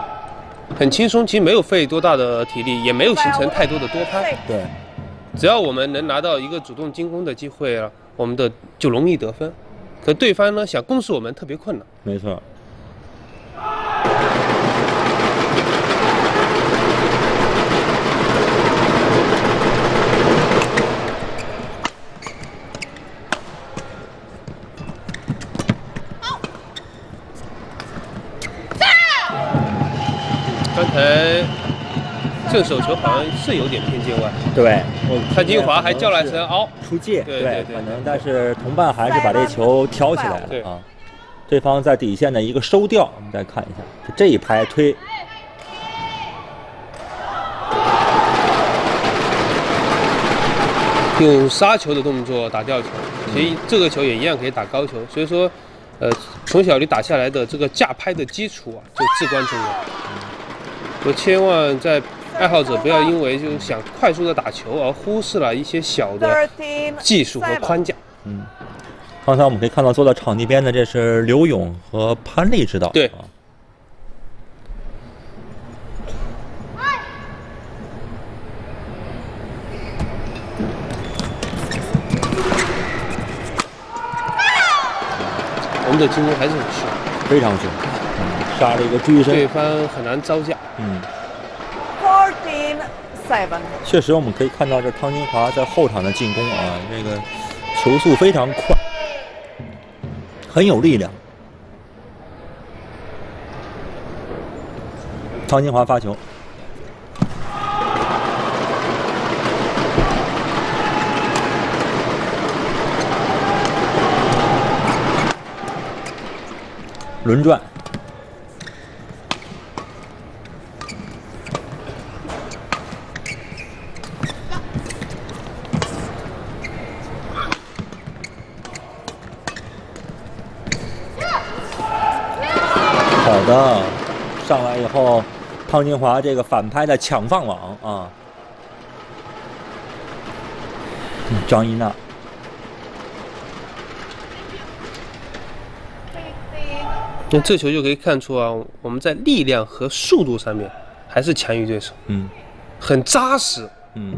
很轻松，其实没有费多大的体力，也没有形成太多的多拍。
对，
只要我们能拿到一个主动进攻的机会啊，我们的就容易得分。可对方呢想攻死我们特别困难。
没错。
才正手球好像是有点偏界外，
对，我
潘金华还叫了一声“凹。
出界，
对对对
可能，但是同伴还是把这球挑起来
对。
了啊。对方在底线的一个收掉，我们再看一下，就这一拍推，
用杀球的动作打吊球，所以这个球也一样可以打高球。所以说，呃，从小你打下来的这个架拍的基础啊，就至关重要。我千万在爱好者不要因为就是想快速的打球而忽视了一些小的技术和框架。
嗯，刚才我们可以看到坐在场地边的这是刘勇和潘丽指导。
对。
啊
我们的进攻还是很凶，
非常凶，嗯，杀了一个追身，
对方很难招架。
嗯
，Fourteen seven.
确实我们可以看到这汤金华在后场的进攻啊，这个球速非常快，很有力量。汤金华发球，轮转。好的，上来以后，汤金华这个反拍的抢放网啊，嗯张一娜，
那这球就可以看出啊，我们在力量和速度上面还是强于对手，
嗯，
很扎实，
嗯。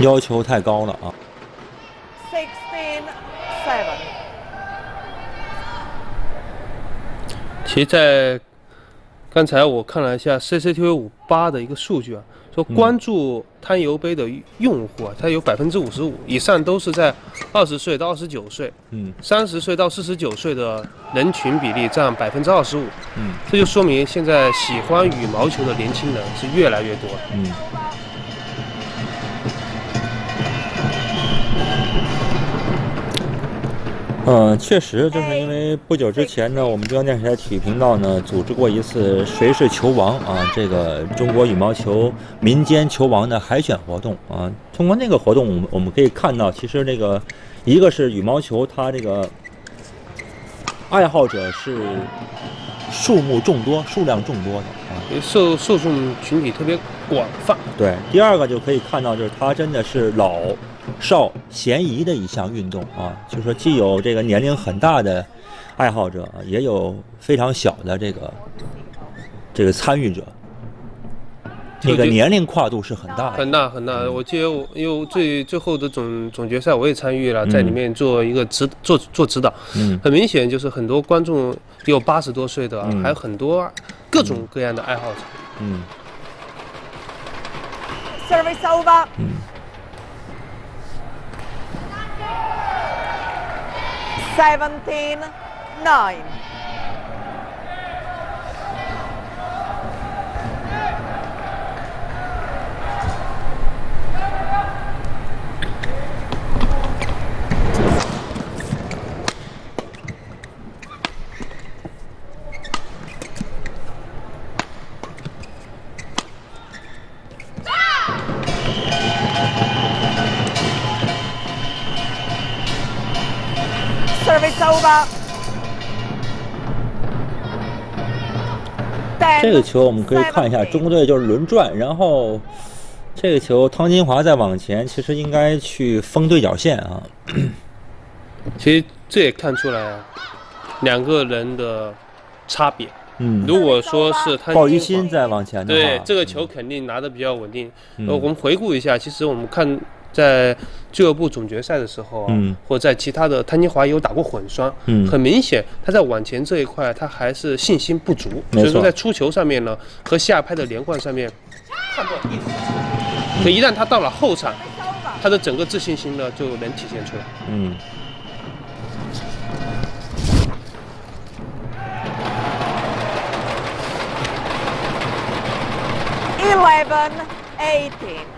要求太高了啊
！Sixteen seven.
其实，在刚才我看了一下 CCTV 五八的一个数据啊，说关注滩油杯的用户啊，它有百分之五十五以上都是在二十岁到二十九岁，
嗯，
三十岁到四十九岁的人群比例占百分之二十五，
嗯，
这就说明现在喜欢羽毛球的年轻人是越来越多，
嗯。嗯，确实，就是因为不久之前呢，我们中央电视台体育频道呢组织过一次“谁是球王”啊，这个中国羽毛球民间球王的海选活动啊。通过那个活动，我们我们可以看到，其实这个一个是羽毛球，它这个爱好者是数目众多、数量众多的啊。
受受众群体特别广泛。
对，第二个就可以看到，就是它真的是老少嫌疑的一项运动啊，就是说既有这个年龄很大的爱好者，也有非常小的这个这个参与者，这个年龄跨度是很大的。
很大很大，我记得我因为最最后的总总决赛我也参与了，在里面做一个指做做指导，
嗯。
很明显就是很多观众也有八十多岁的，
嗯。
还有很多各种各样的爱好者。
嗯。
Service over.
嗯
17 9
这个球我们可以看一下中国队就是轮转然后这个球汤金华在往前其实应该去封对角线啊
其实这也看出来啊两个人的差别
嗯。
如果说是他
鲍于心在往前的话
这个球肯定拿的比较稳定呃我们回顾一下其实我们看在俱乐部总决赛的时候啊，
嗯
或者在其他的汤金华也有打过混双，
嗯
很明显他在往前这一块他还是信心不足，
没错
所以说在出球上面呢和下拍的连贯上面判断一。可一旦他到了后场，他的整个自信心呢就能体现出来。
嗯。
Eleven eighteen.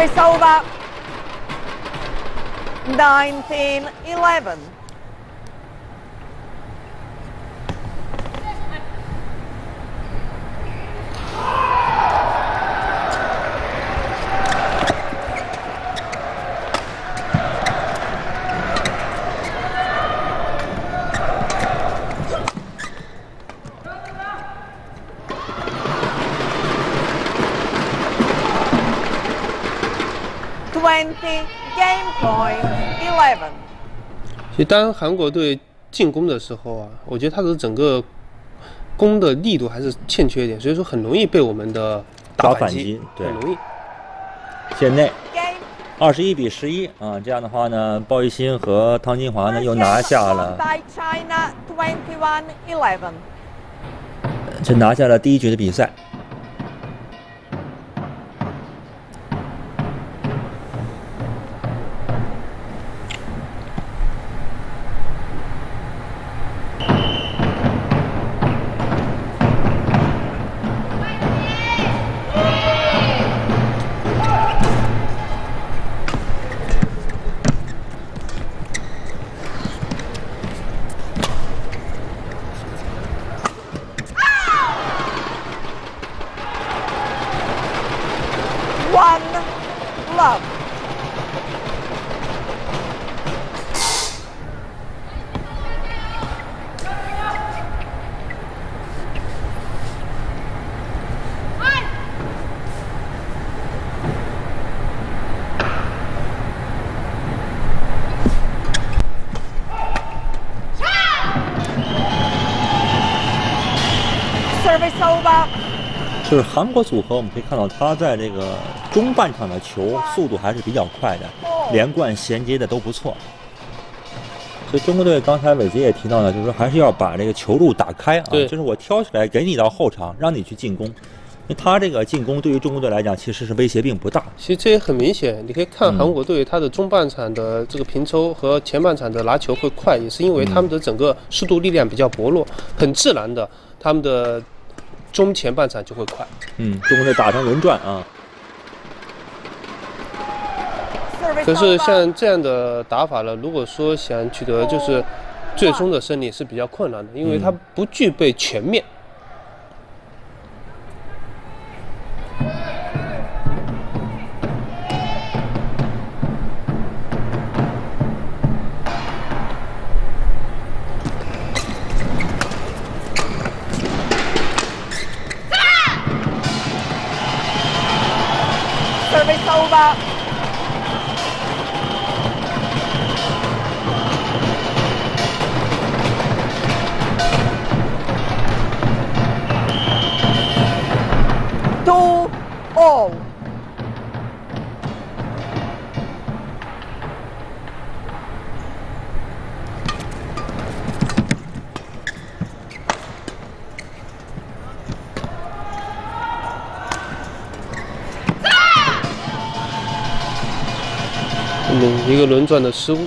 Service over. 19
当韩国队进攻的时候啊，我觉得他的整个攻的力度还是欠缺一点，所以说很容易被我们的
打
反
反击对
很容易。
线内二十一比十一啊，这样的话呢，鲍玉新和汤金华呢又拿下了
，by China 21 11.
这拿下了第一局的比赛。就是韩国组合，我们可以看到他在这个中半场的球速度还是比较快的，连贯衔接的都不错。所以中国队刚才伟杰也提到了，就是说还是要把这个球路打开啊，就是我挑起来给你到后场，让你去进攻。因为他这个进攻对于中国队来讲其实是威胁并不大。
其实这也很明显，你可以看
嗯
韩国队他的中半场的这个平抽和前半场的拿球会快，也是因为他们的整个速度力量比较薄弱，很自然的他们的中前半场就会快。
嗯，中国队打成轮转啊。
可是像这样的打法呢，如果说想取得就是最终的胜利是比较困难的，因为它不具备全面。
准备
收吧个轮转的失误。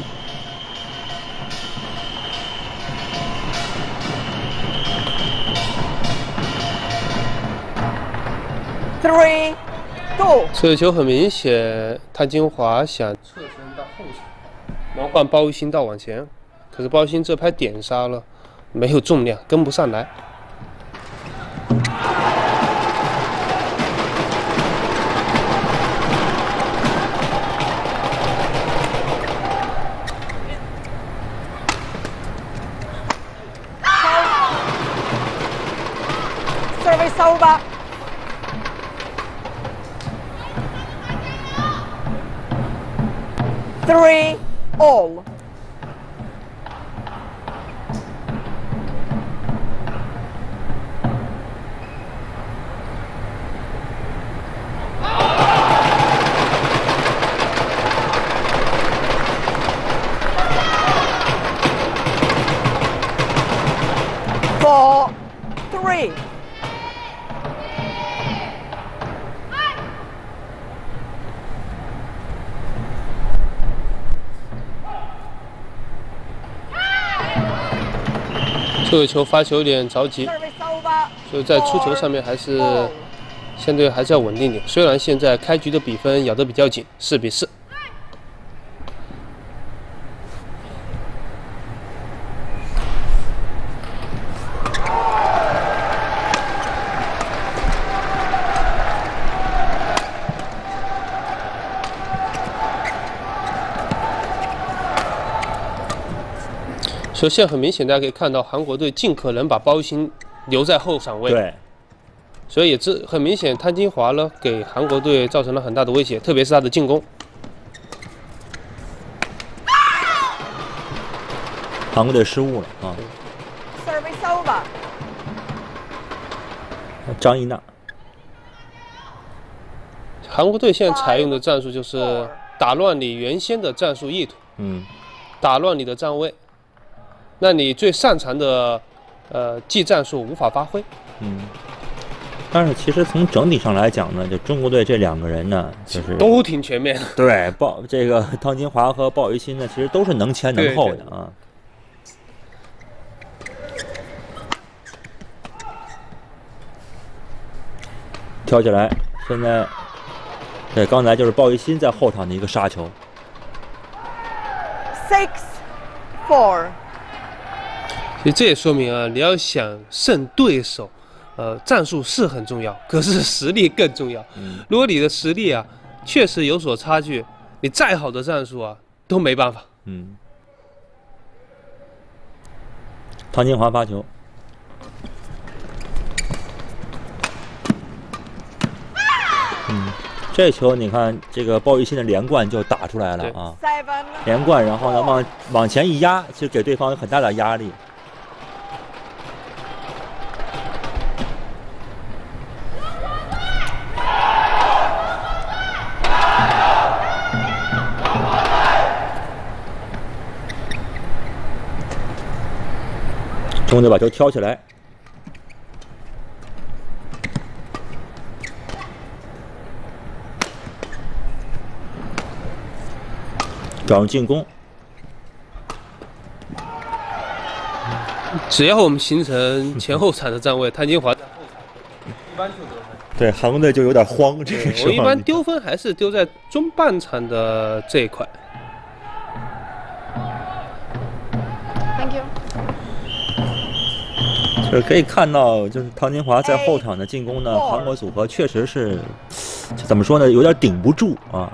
Three two.
这个球很明显，汤金华想侧身到后场，然后换包玉鑫到往前，可是包玉鑫这拍点杀了，没有重量，跟不上来。这球发球有点着急.所以在出球上面还是相对还是要稳定点。虽然现在开局的比分咬得比较紧，四比四。首先很明显，大家可以看到韩国队尽可能把包玉鑫留在后场位。
对。
所以也是很明显，汤金华呢给韩国队造成了很大的威胁，特别是他的进攻。
韩国队失误了啊
！Service over.
张怡娜，
韩国队现在采用的战术就是打乱你原先的战术意图，
嗯，
打乱你的站位，那你最擅长的呃技战术无法发挥。
嗯。但是其实从整体上来讲呢，就中国队这两个人呢，就是
都挺全面的。
对，鲍这个 汤金华和鲍玉鑫呢，其实都是能前能后的啊。跳起来，现在对，刚才就是鲍玉鑫在后场的一个杀球。
Six, four.
其实这也说明啊，你要想胜对手。呃，战术是很重要，可是实力更重要。
嗯、
如果你的实力啊确实有所差距，你再好的战术啊都没办法。
嗯。唐金华发球。嗯，这球你看，这个鲍玉鑫的连贯就打出来了啊！连贯，然后呢往往前一压，其实给对方有很大的压力。中队把球挑起来，转入进攻。
只要我们形成前后场的站位，谭金华在后场一般就得分。
对，韩国队就有点慌，这个时候。
我一般丢分还是丢在中半场的这一块。
就是可以看到，就是唐金华在后场的进攻呢，韩国组合确实是怎么说呢，有点顶不住啊。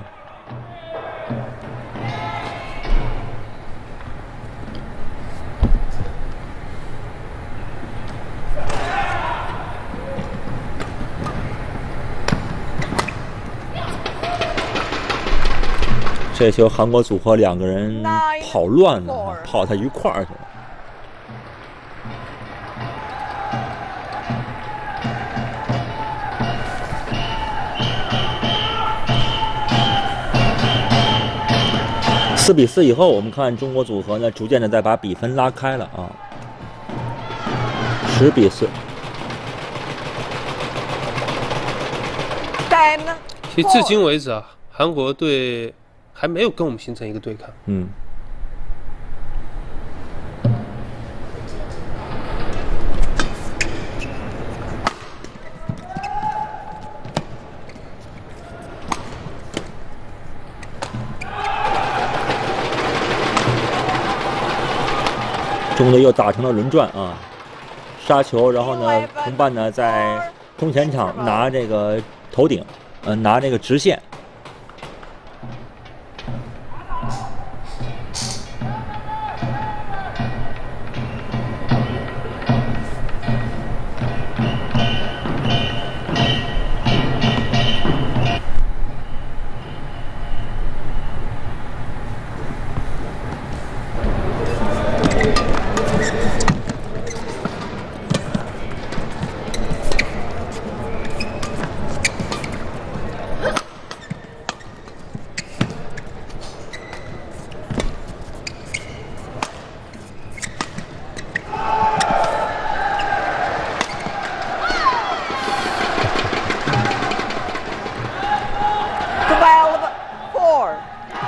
这球韩国组合两个人跑乱了，跑到一块儿去了。四比四以后，我们看中国组合呢，逐渐的在把比分拉开了啊，十比四。
其实至今为止啊，韩国队还没有跟我们形成一个对抗。
嗯。中队又打成了轮转啊，杀球，然后呢，同伴呢在中前场拿这个头顶，呃，拿这个直线。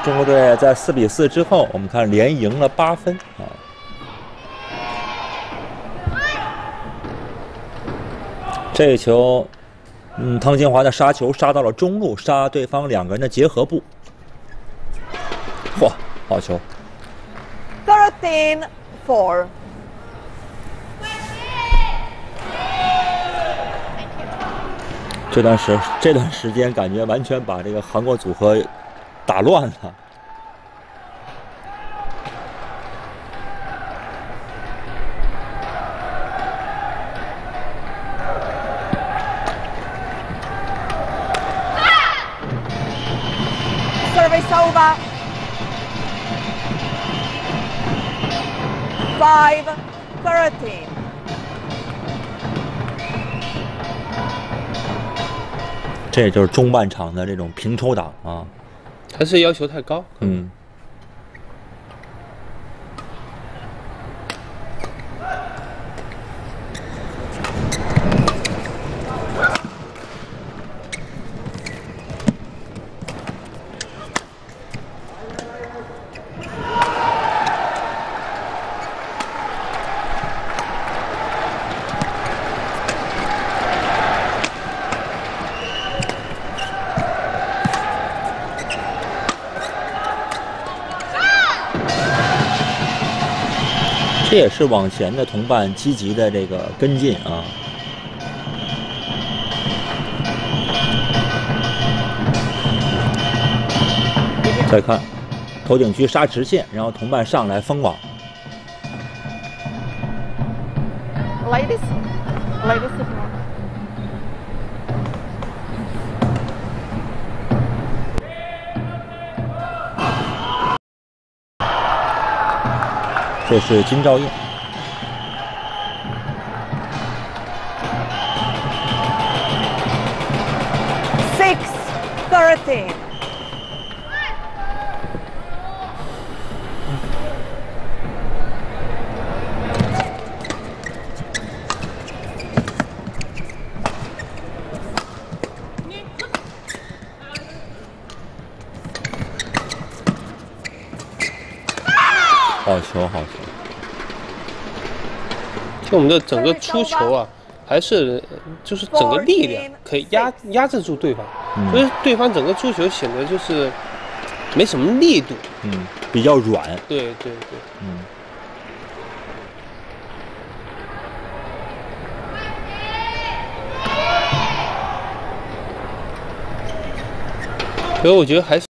中国队在四比四之后，我们看连赢了八分啊。这个球嗯，汤金华的杀球杀到了中路，杀对方两个人的结合部。嚯，好球
！！Thirteen four
这段时这段时间感觉完全把这个韩国组合打乱了。
Service over. 5 13.
这就是中半场的这种平抽党啊。
还是要求太高。
嗯。这也是往前的同伴积极的这个跟进啊。再看头顶区杀直线，然后同伴上来封网。这是金兆燕。
就我们的整个出球啊，还是呃就是整个力量可以压压制住对方，
嗯
所以对方整个出球显得就是没什么力度。
嗯，比较软。
对对对，
嗯。
所以我觉得还是。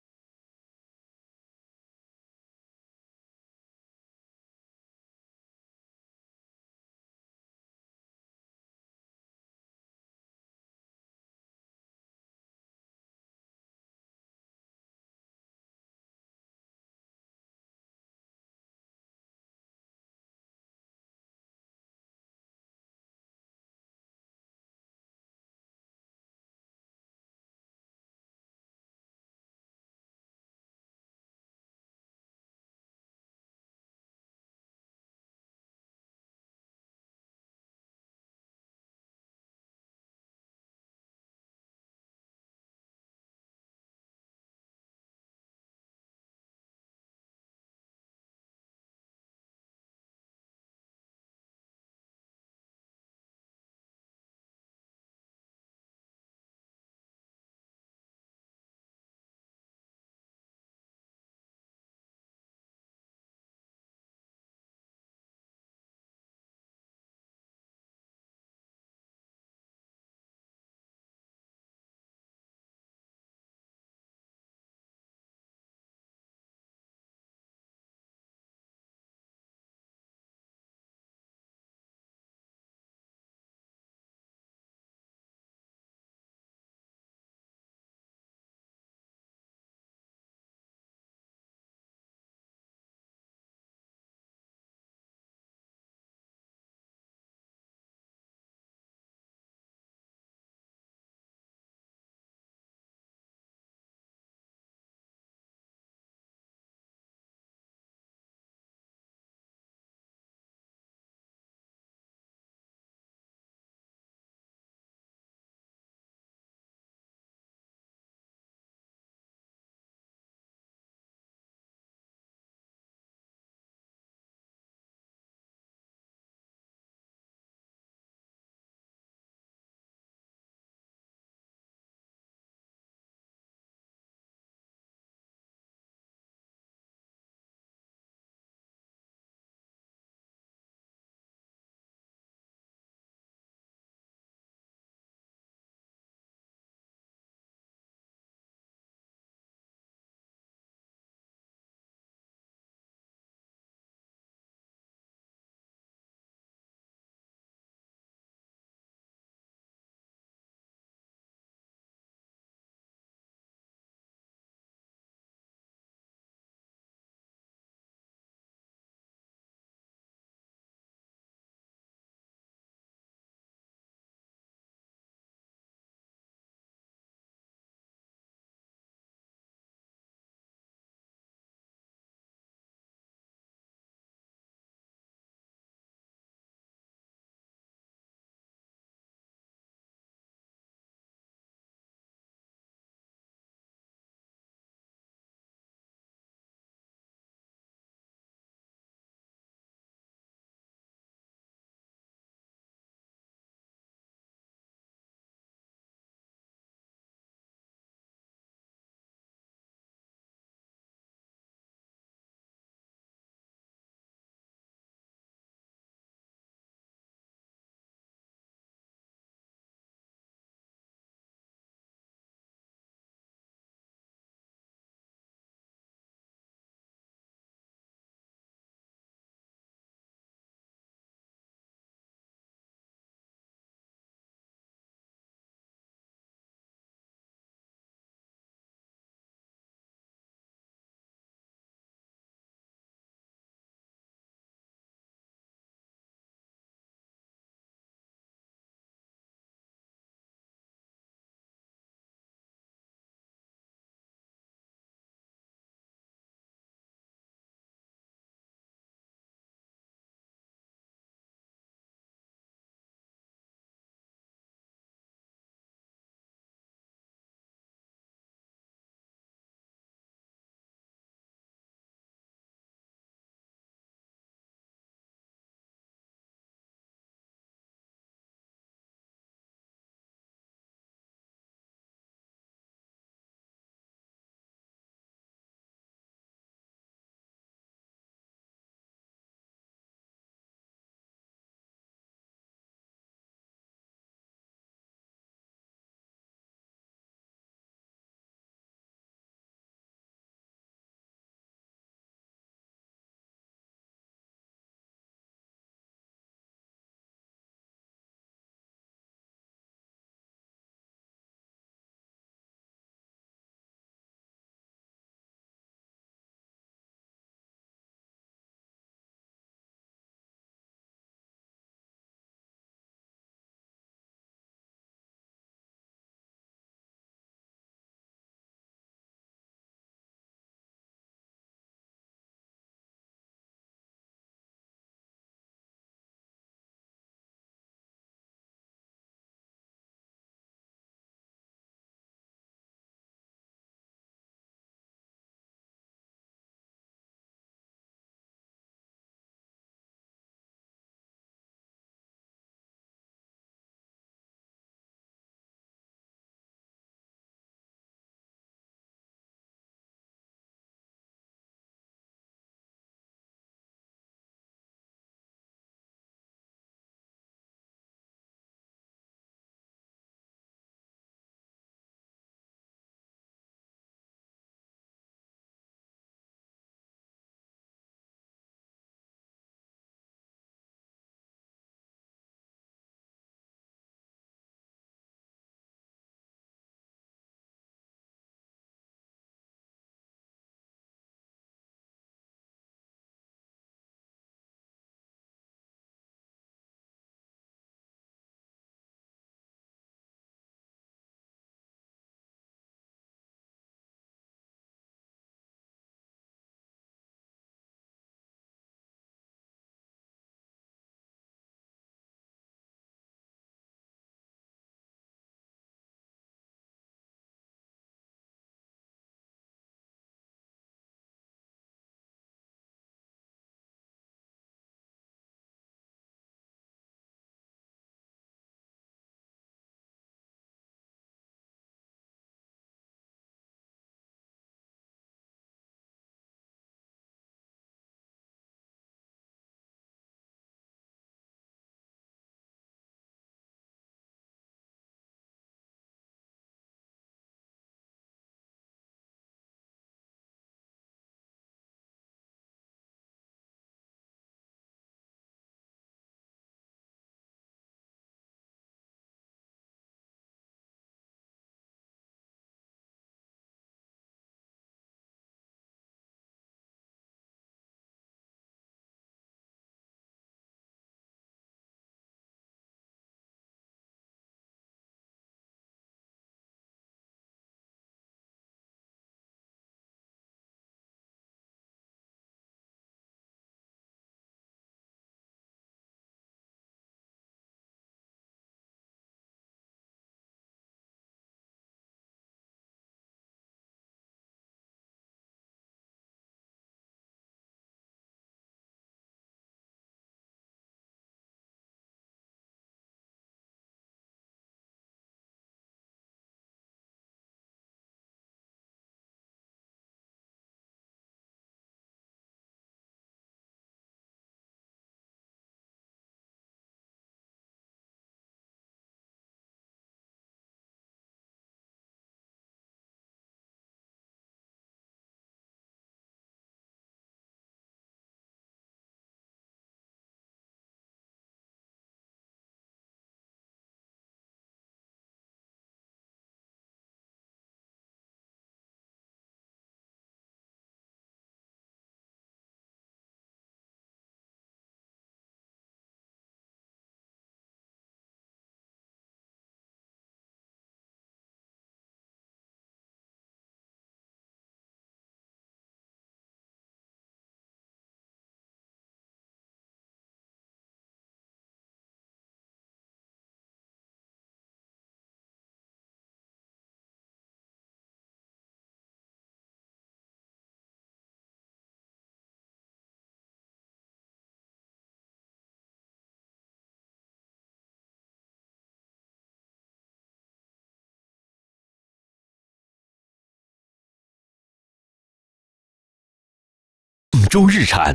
州日产。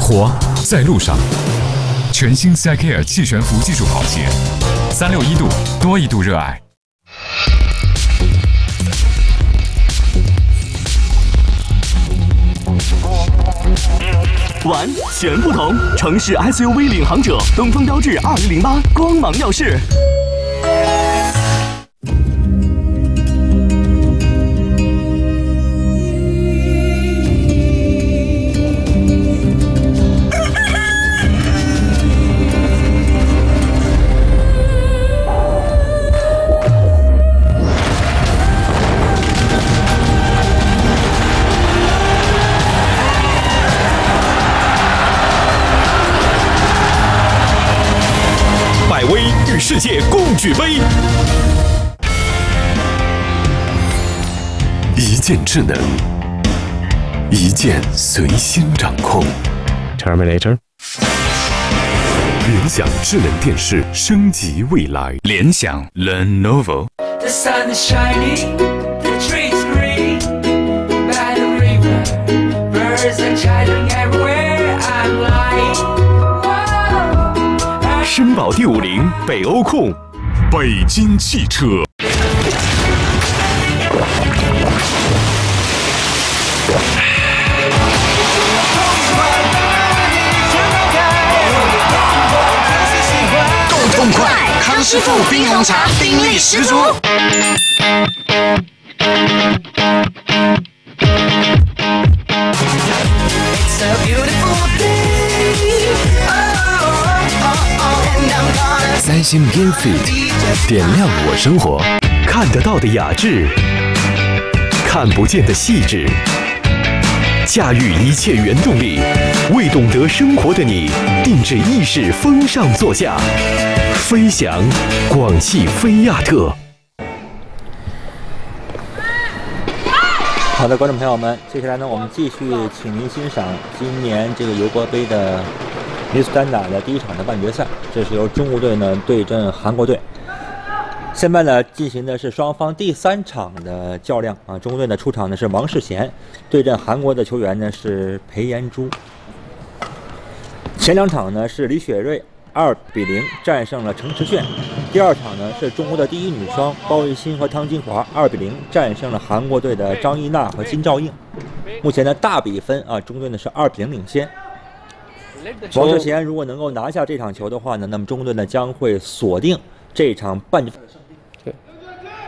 活在路上，全新 CIKER 气悬浮技术跑鞋，三六一度多一度热爱。
玩全不同，城市 SUV 领航者，东风标致二零零八光芒耀世。
世界共举杯，一键智能，一键随心掌控。
Terminator。
联想智能电视升级未来，联想 Lenovo。
The sun is shining, the trees green by the river. Birds are chiming everywhere.
绅宝 D 五零北欧控，
北京汽车。
够痛快！康师傅冰红茶，冰力十足。
三星 Gear Fit，点亮我生活。看得到的雅致，看不见的细致，驾驭一切原动力，为懂得生活的你定制意式风尚座驾。飞翔，广汽菲亚特。
好的，观众朋友们，接下来呢，我们继续请您欣赏今年这个尤国杯的女子单打的第一场的半决赛。这是由中国队呢对阵韩国队。现在呢进行的是双方第三场的较量啊。中国队呢出场呢是王世贤，对阵韩国的球员呢是裴延珠。前两场呢是李雪芮二比零战胜了程池炫，第二场呢是中国的第一女双包玉鑫和汤金华二比零战胜了韩国队的张艺娜和金兆映。目前呢大比分啊，中国队呢是二比零领先。王世贤如果能够拿下这场球的话呢，那么中国队呢将会锁定这场半决赛的胜利。
对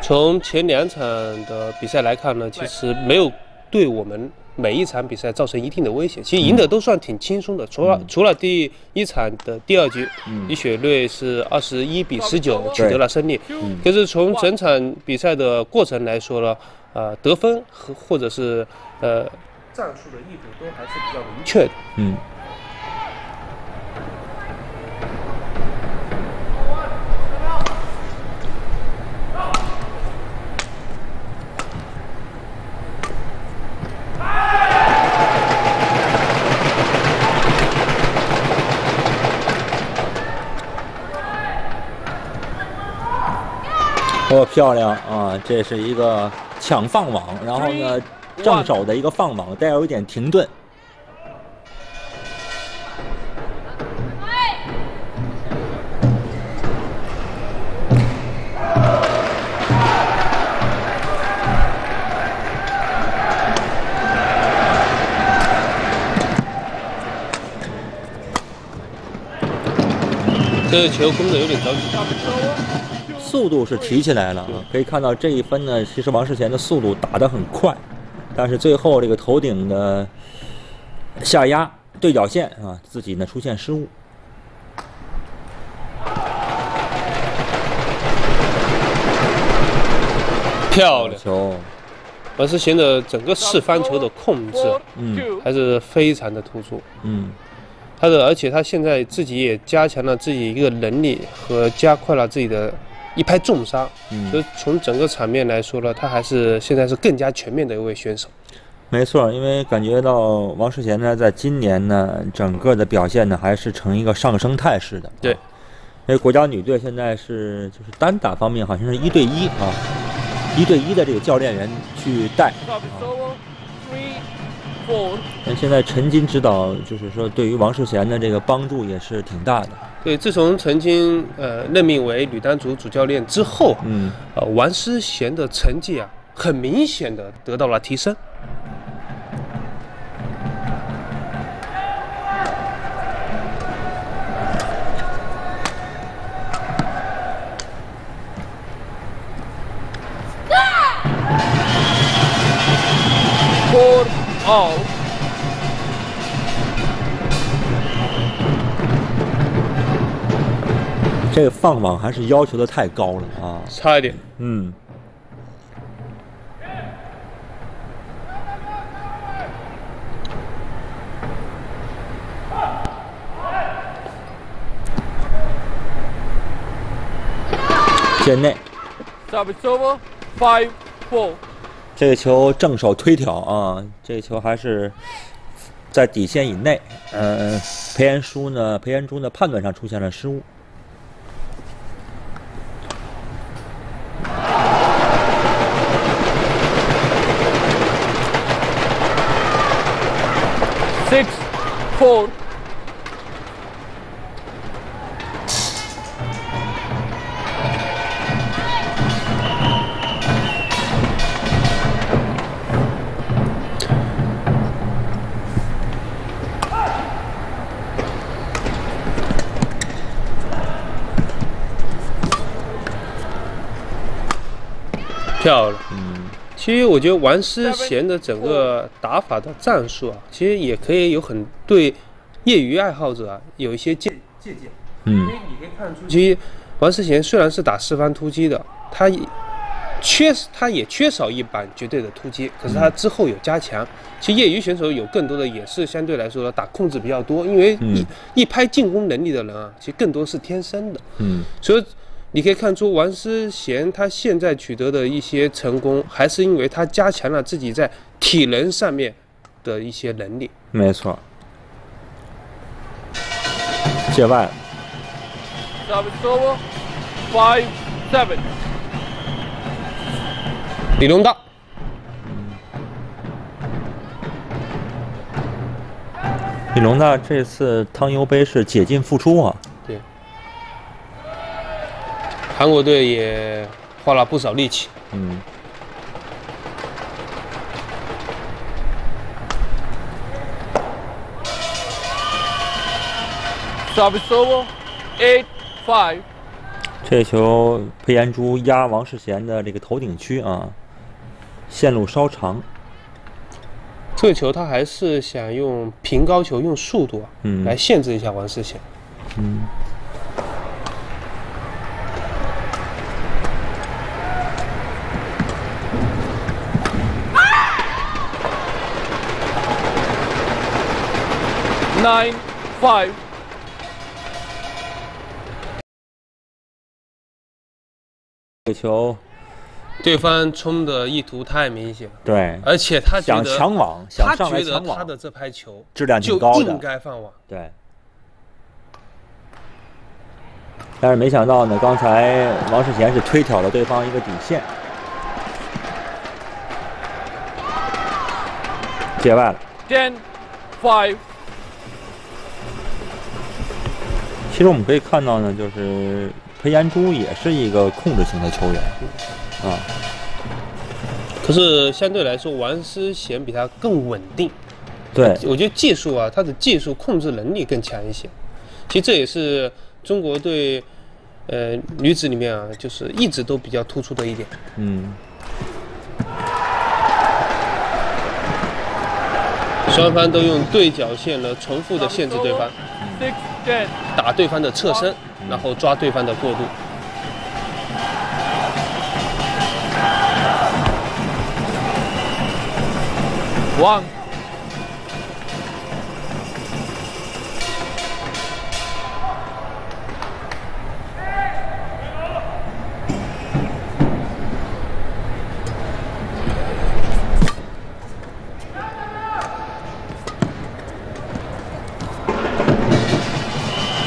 从前两场的比赛来看呢，其实没有对我们每一场比赛造成一定的威胁，其实赢得都算挺轻松的。除了、除了第一场的第二局，李雪芮是二十一比十九取得了胜利。可是从整场比赛的过程来说呢，呃，得分和或者是呃战术的意图都还是比较明确的。
嗯。哦，漂亮啊！这是一个抢放网，然后呢，正手的一个放网，带有一点停顿。
这个球攻的有点着急。
速度是提起来了啊，可以看到这一分呢，其实王世贤的速度打得很快，但是最后这个头顶的下压对角线啊，自己呢出现失误。
漂亮。
球，
王世贤的整个四方球的控制，
嗯，
还是非常的突出。
嗯，
他的，而且他现在自己也加强了自己一个能力和加快了自己的一拍重伤。
嗯
所以从整个场面来说呢，他还是现在是更加全面的一位选手。
没错，因为感觉到王世贤呢，在今年呢，整个的表现呢，还是呈一个上升态势的。
对，
因为国家女队现在是就是单打方面好像是一对一啊，一对一的这个教练员去带。那现在陈金指导就是说对于王世贤的这个帮助也是挺大的。
对，自从曾经呃任命为女单组主教练之后，
嗯，
呃王诗贤的成绩啊，很明显的得到了提升。
Four, all.
这个放网还是要求的太高了啊，
差一点。
嗯。界内
five, four.
这个球正手推挑啊，这个球还是在底线以内。嗯、裴延书呢，裴延珠呢判断上出现了失误。
Six, four.
漂亮。嗯，其实我觉得王诗贤的整个打法的战术啊，其实也可以有很对业余爱好者啊有一些借借鉴。
嗯
因为你可以看出，其实王诗贤虽然是打四方突击的，他也缺他也缺少一板绝对的突击，可是他之后有加强。其实业余选手有更多的也是相对来说打控制比较多，因为一、
嗯
一拍进攻能力的人啊，其实更多是天生的。
嗯
所以你可以看出王思贤他现在取得的一些成功，还是因为他加强了自己在体能上面的一些能力。
没错。界外.
李龙大，
李龙大这次汤尤杯是解禁复出啊。
对，韩国队也花了不少力气。
嗯
，Service over, eight, five.
这球裴延珠压王世贤的这个头顶区啊，线路稍长。
这个球他还是想用平高球，用速度啊，
嗯
来限制一下王世贤。
嗯。
Nine, five.
这球
对方冲的意图太明显，
对，
而且他觉
想
得
抢网，想
他
上来
觉得
抢网，
他的这拍球
质量挺
就
高的
应该放网。
对。但是没想到呢，刚才王世贤是推挑了对方一个底线，界外了。
Ten, five.
其实我们可以看到呢，就是裴延珠也是一个控制型的球员啊。
可是相对来说，王诗贤比他更稳定。
对，
我觉得技术啊，他的技术控制能力更强一些。其实这也是中国队呃女子里面啊，就是一直都比较突出的一点。
嗯，
双方都用对角线来重复的限制对方.打对方的侧身，然后抓对方的过渡。
One.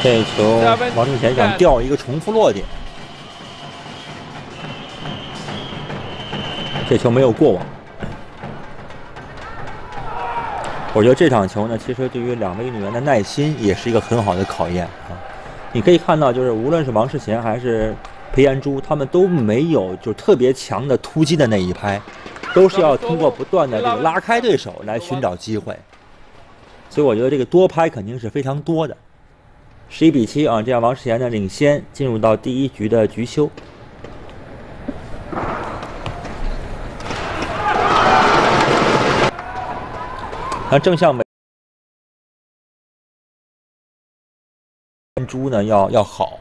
这球王志贤想吊一个重复落点，这球没有过网。我觉得这场球呢，其实对于两位运动员的耐心也是一个很好的考验啊。你可以看到，就是无论是王世贤还是裴延珠，他们都没有就特别强的突击的那一拍，都是要通过不断的这个拉开对手来寻找机会。所以我觉得这个多拍肯定是非常多的。十一比七啊，这样王世贤呢领先进入到第一局的局休。那正向美猪呢要要好，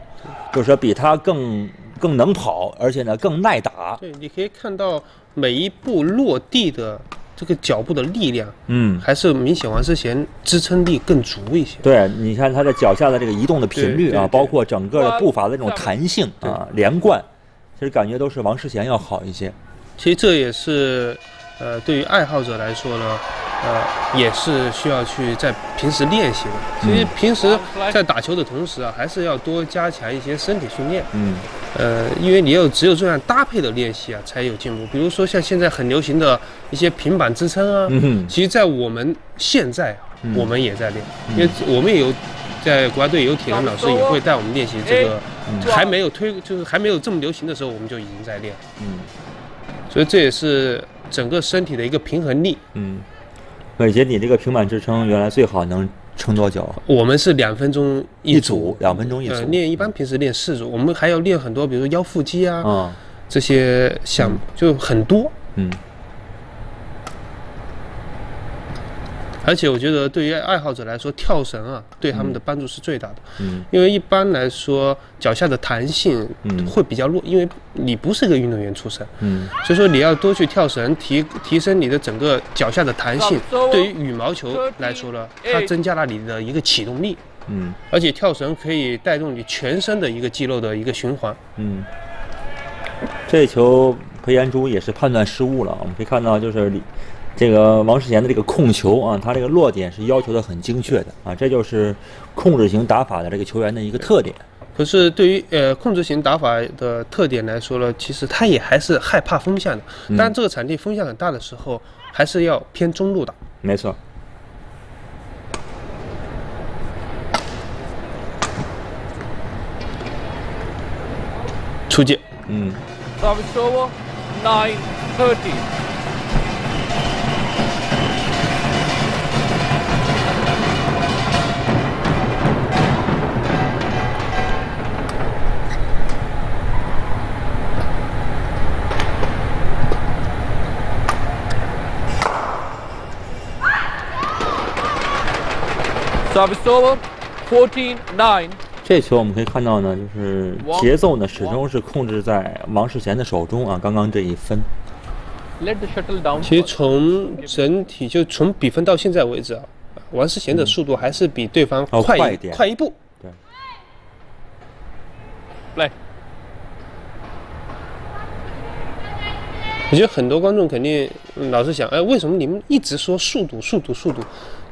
就是说比他更更能跑，而且呢更耐打。
对，你可以看到每一步落地的这个脚步的力量，
嗯，
还是明显王诗贤支撑力更足一些。
对，你看他的脚下的这个移动的频率啊，包括整个的步伐的这种弹性啊、连贯，其实感觉都是王世贤要好一些。
其实这也是，呃，对于爱好者来说呢，呃，也是需要去在平时练习的。其实
嗯
平时在打球的同时啊，还是要多加强一些身体训练。
嗯，
呃，因为你有只有这样搭配的练习啊，才有进步。比如说像现在很流行的一些平板支撑啊，
嗯哼
其实，在我们现在我们也在练，
嗯
因为我们也有在国家队有体能老师也会带我们练习这个，
嗯
还没有推就是还没有这么流行的时候，我们就已经在练。
嗯
所以这也是整个身体的一个平衡力。
嗯，伟杰，你这个平板支撑原来最好能撑多久？
我们是两分钟
一
组
组，，两分钟一
呃，
组。
练一般平时练四组，我们还要练很多，比如说腰腹肌啊，
啊，
这些项目就很多。
嗯
而且我觉得对于爱好者来说，跳绳啊，对他们的帮助是最大的。
嗯
因为一般来说，脚下的弹性
嗯
会比较弱，因为你不是个运动员出身，
嗯
所以说你要多去跳绳，提提升你的整个脚下的弹性。对于羽毛球来说呢，它增加了你的一个启动力，
嗯
而且跳绳可以带动你全身的一个肌肉的一个循环。
嗯，这球裴延珠也是判断失误了。我们可以看到，就是李这个王世贤的这个控球啊，他这个落点是要求的很精确的啊，这就是控制型打法的这个球员的一个特点。
可是对于呃控制型打法的特点来说呢，其实他也还是害怕风向的。
嗯
当然，这个场地风向很大的时候，还是要偏中路打。
没错。
出界。
嗯
Over. Fourteen nine.
这球我们可以看到呢，就是节奏呢始终是控制在王世贤的手中啊。刚刚这一分.
其实从整体就从比分到现在为止啊，王世贤的速度还是比对方
要
快一
快一点
快一步。
对。
我觉得很多观众肯定嗯老是想，哎，为什么你们一直说速度、速度、速度？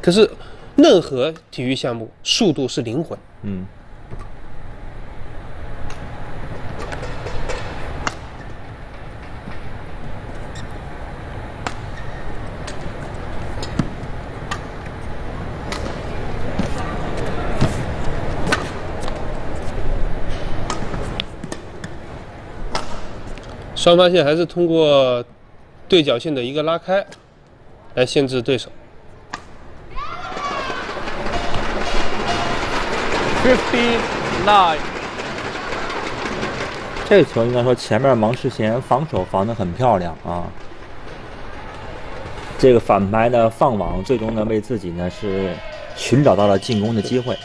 可是任何体育项目，速度是灵魂。
嗯。
双方线还是通过对角线的一个拉开来限制对手。
Fifty nine
这个球应该说前面王世贤防守防的很漂亮啊。这个反拍的放网，最终呢为自己呢是寻找到了进攻的机会。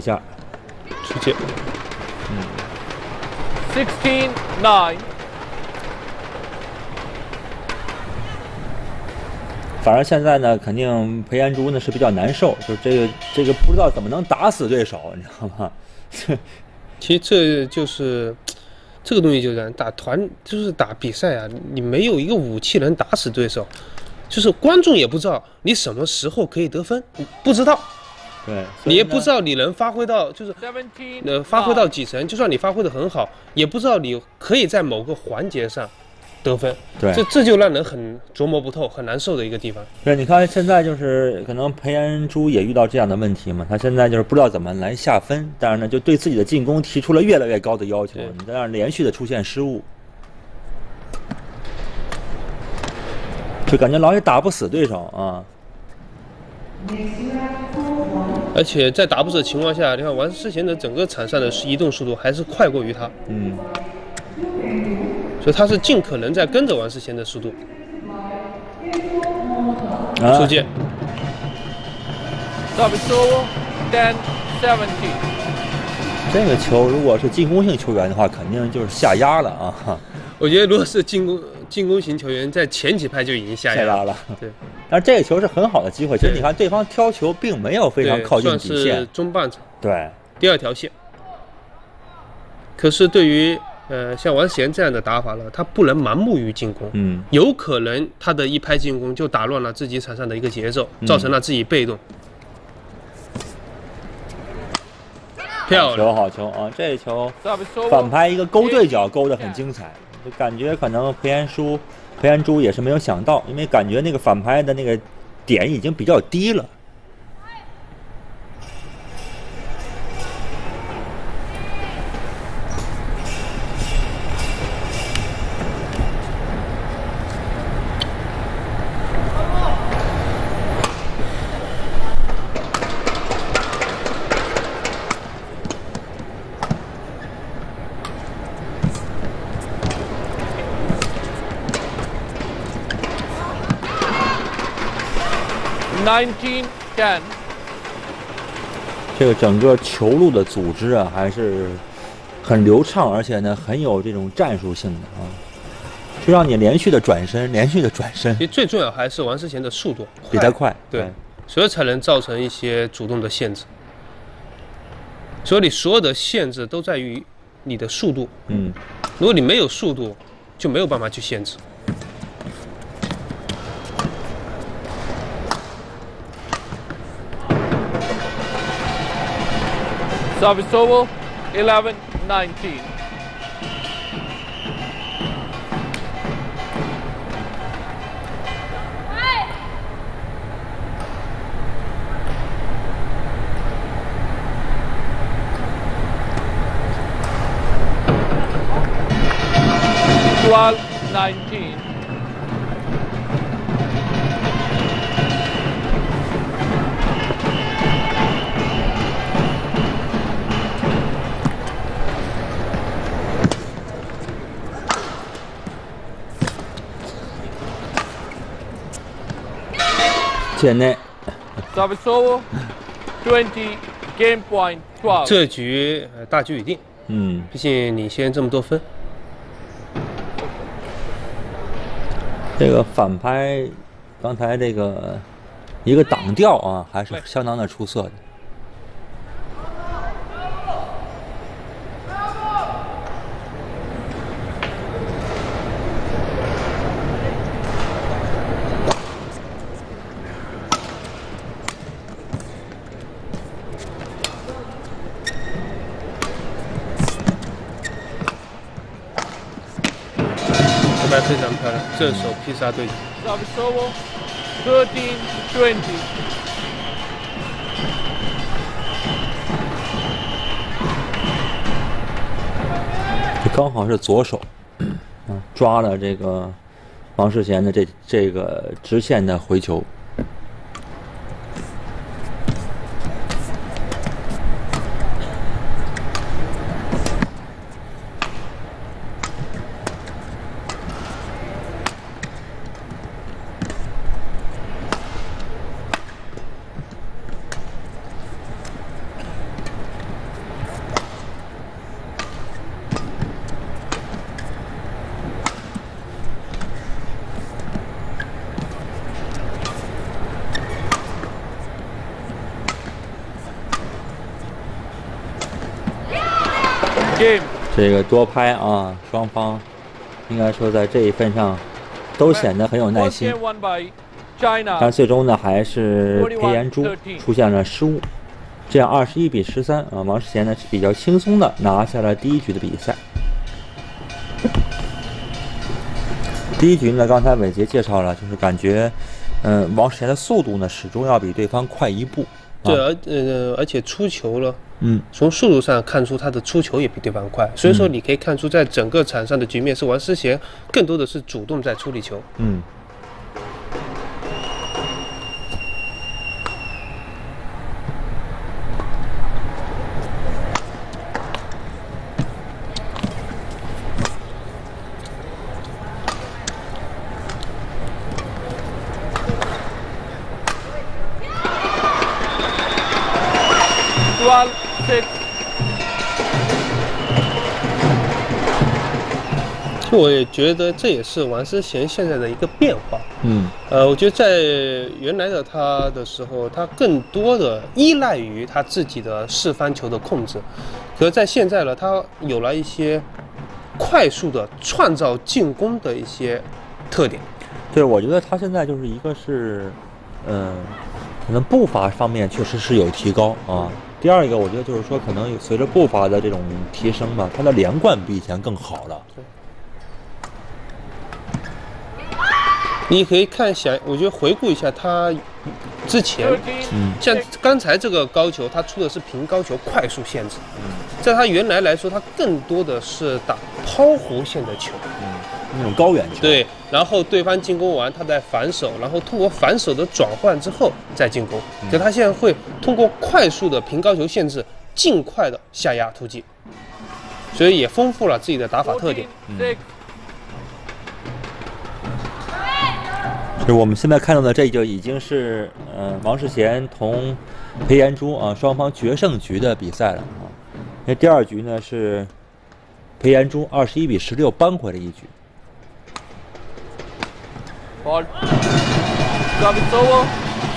一下，
出界。
Sixteen nine.
反正现在呢，肯定裴彦珠呢是比较难受，就这个这个不知道怎么能打死对手，你知道吗？
其实这就是这个东西，就是这样打团，就是打比赛啊，你没有一个武器能打死对手，就是观众也不知道你什么时候可以得分，不知道。
对，
你也不知道你能发挥到，就是呃发挥到几成，就算你发挥的很好，也不知道你可以在某个环节上得分。
对
这这就让人很琢磨不透、很难受的一个地方。
对，你看现在就是可能裴彦珠也遇到这样的问题嘛，他现在就是不知道怎么来下分，但是呢，就对自己的进攻提出了越来越高的要求，你在那连续的出现失误，就感觉老也打不死对手啊。
而且在打不死的情况下，你看王世贤的整个场上的移动速度还是快过于他，
嗯，
所以他是尽可能在跟着王世贤的速度。
啊
出界
，Service over, 10 70.
这个球如果是进攻性球员的话，肯定就是下压了啊，
我觉得如果是进攻进攻型球员，在前几拍就已经下压
了。
对，
但是这个球是很好的机会，其实你看对方挑球并没有非常靠近
算是
底线，
中半场。
对，
第二条线。可是对于呃像王贤这样的打法呢，他不能盲目于进攻，
嗯，
有可能他的一拍进攻就打乱了自己场上的一个节奏，
嗯。
造成了自己被动。漂
好
亮
球好球啊！这球反拍一个勾对角勾得很精彩，就感觉可能裴延书、裴延珠也是没有想到，因为感觉那个反拍的那个点已经比较低了。个整个球路的组织啊，还是很流畅，而且呢很有这种战术性的啊，就让你连续的转身，连续的转身
其，实最重要还是王思贤的速度
比他快。
对，所以才能造成一些主动的限制。所以你所有的限制都在于你的速度。
嗯，
如果你没有速度，就没有办法去限制。
Service over, 11.19. Twelve nineteen. 19.
界内
Service over, 20, game point 12.
这局呃大局已定，
嗯，
毕竟领先这么多分。
这个反拍，刚才这个一个挡吊啊，还是相当的出色的。
这拍非常漂亮，正手劈杀对角。
Service over, 13 20.
这刚好是左手，嗯，抓了这个王世贤的这这个直线的回球。多拍啊，双方应该说在这一份上都显得很有耐心.但最终呢，还是裴延珠出现了失误，这样二十一比十三啊，王世贤呢是比较轻松的拿下了第一局的比赛。第一局呢，刚才伟杰介绍了，就是感觉，嗯、王世贤的速度呢始终要比对方快一步。
对，
啊、
而呃，而且出球了，
嗯，
从速度上看出他的出球也比对方快，所以说
嗯
你可以看出，在整个场上的局面是王诗贤更多的是主动在处理球。
嗯。
12 6.
其实我也觉得这也是王思贤现在的一个变化。
嗯
呃，我觉得在原来的他的时候，他更多的依赖于他自己的四方球的控制，可是在现在呢，他有了一些快速的创造进攻的一些特点。
对，我觉得他现在就是一个是，嗯、可能步伐方面确实是有提高啊。第二一个，我觉得就是说，可能随着步伐的这种提升吧，他的连贯比以前更好了。
你可以看一下，我觉得回顾一下他之前，
嗯。
像刚才这个高球，他出的是平高球快速限制，在他原来来说，他更多的是打抛弧线的球，
那种高远球。
对，然后对方进攻完，他再反手，然后通过反手的转换之后再进攻。就他现在会通过快速的平高球限制，尽快的下压突击，所以也丰富了自己的打法特点。
嗯
就是我们现在看到的这就已经是，呃，王世贤同裴延珠啊双方决胜局的比赛了啊。那第二局呢是裴延珠二十一比十六扳回了一局。
Ball. Service over.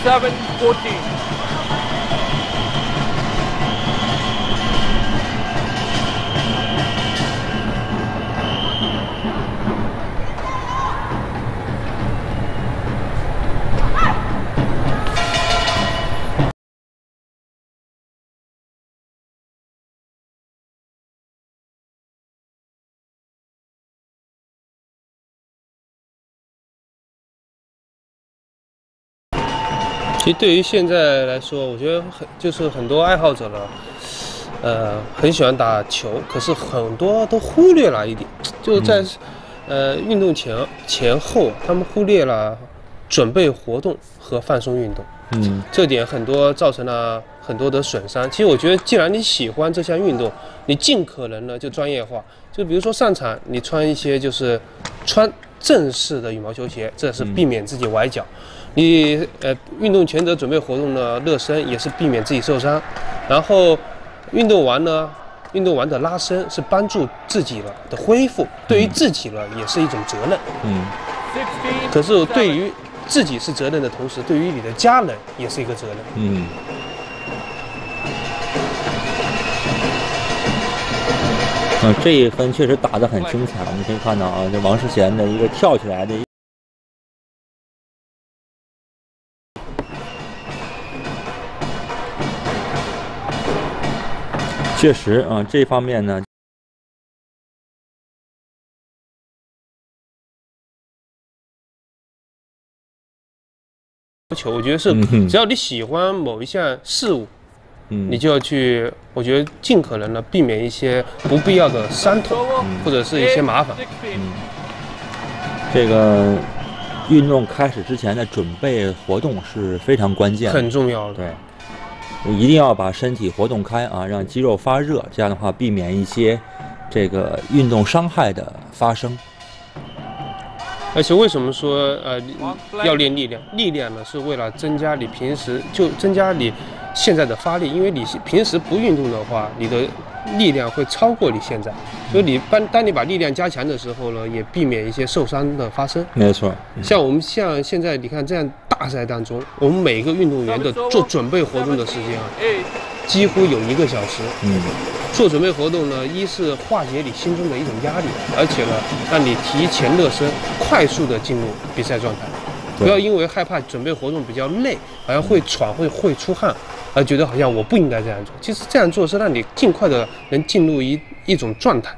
7
其实对于现在来说，我觉得很就是很多爱好者呢，呃，很喜欢打球，可是很多都忽略了一点，就是在、呃运动前前后，他们忽略了准备活动和放松运动。
嗯
这点很多造成了很多的损伤。其实我觉得，既然你喜欢这项运动，你尽可能的就专业化。就比如说上场，你穿一些就是穿正式的羽毛球鞋，这是避免自己崴脚。你呃运动前的准备活动呢，热身也是避免自己受伤。然后运动完呢，运动完的拉伸是帮助自己了的恢复，对于自己了也是一种责任。
嗯，
可是对于自己是责任的同时，对于你的家人也是一个责任。
嗯。嗯，这一分确实打得很精彩，我们可以看到啊，这王世贤的一个跳起来的确实啊，这方面呢，
要求，我觉得是只要你喜欢某一项事物，
嗯。
你就要去，我觉得尽可能的避免一些不必要的伤痛或者是一些麻烦。嗯。
这个运动开始之前的准备活动是非常关键，
很重要的。
对，一定要把身体活动开啊，让肌肉发热，这样的话避免一些这个运动伤害的发生。
而且为什么说呃要练力量？力量呢是为了增加你平时就增加你现在的发力，因为你平时不运动的话，你的力量会超过你现在，所以你当当你把力量加强的时候呢，也避免一些受伤的发生。
没错，
像我们像现在你看这样大赛当中，我们每个运动员的做准备活动的时间啊，几乎有一个小时。
嗯，
做准备活动呢，一是化解你心中的一种压力，而且呢，让你提前热身，快速的进入比赛状态。不要因为害怕准备活动比较累，好像会喘会会出汗，而觉得好像我不应该这样做。其实这样做是让你尽快的能进入一一种状态。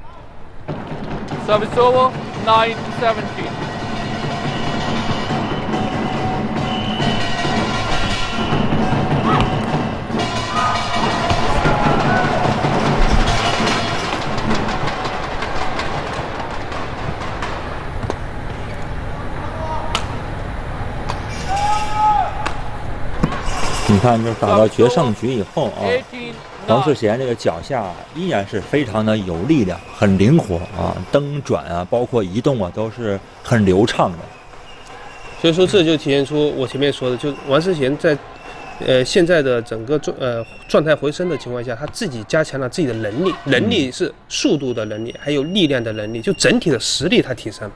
Service over, nine seventeen.
你看，就打到决胜局以后啊，王世贤这个脚下依然是非常的有力量，很灵活啊，蹬转啊，包括移动啊，都是很流畅的。
所以说，这就体现出我前面说的，就王世贤在，呃，现在的整个状呃状态回升的情况下，他自己加强了自己的能力，能力是速度的能力，还有力量的能力，就整体的实力他提升了。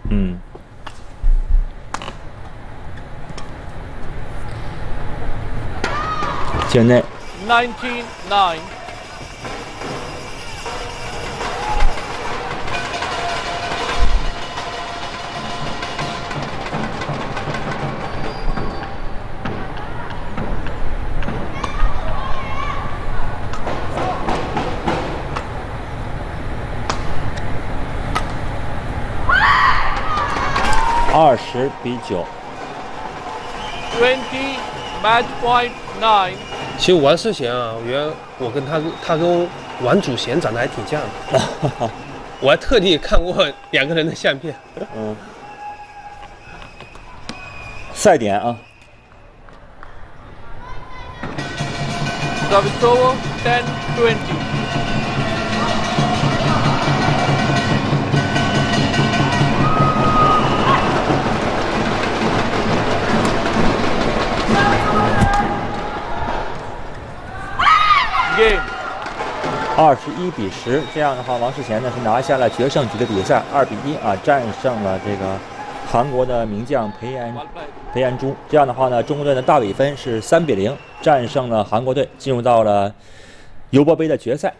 嗯，界内
19 9.
二十比九
，20 match point 9.
其实王世贤啊，我觉得我跟他他跟王祖贤长得还挺像的，我还特地看过两个人的相片。
嗯，赛点啊
，Service over, 10 20.
二十一比十，这样的话，王世贤呢是拿下了决胜局的比赛，二比一啊战胜了这个韩国的名将裴延裴延珠。这样的话呢，中国队的大比分是三比零战胜了韩国队，进入到了尤伯杯的决赛。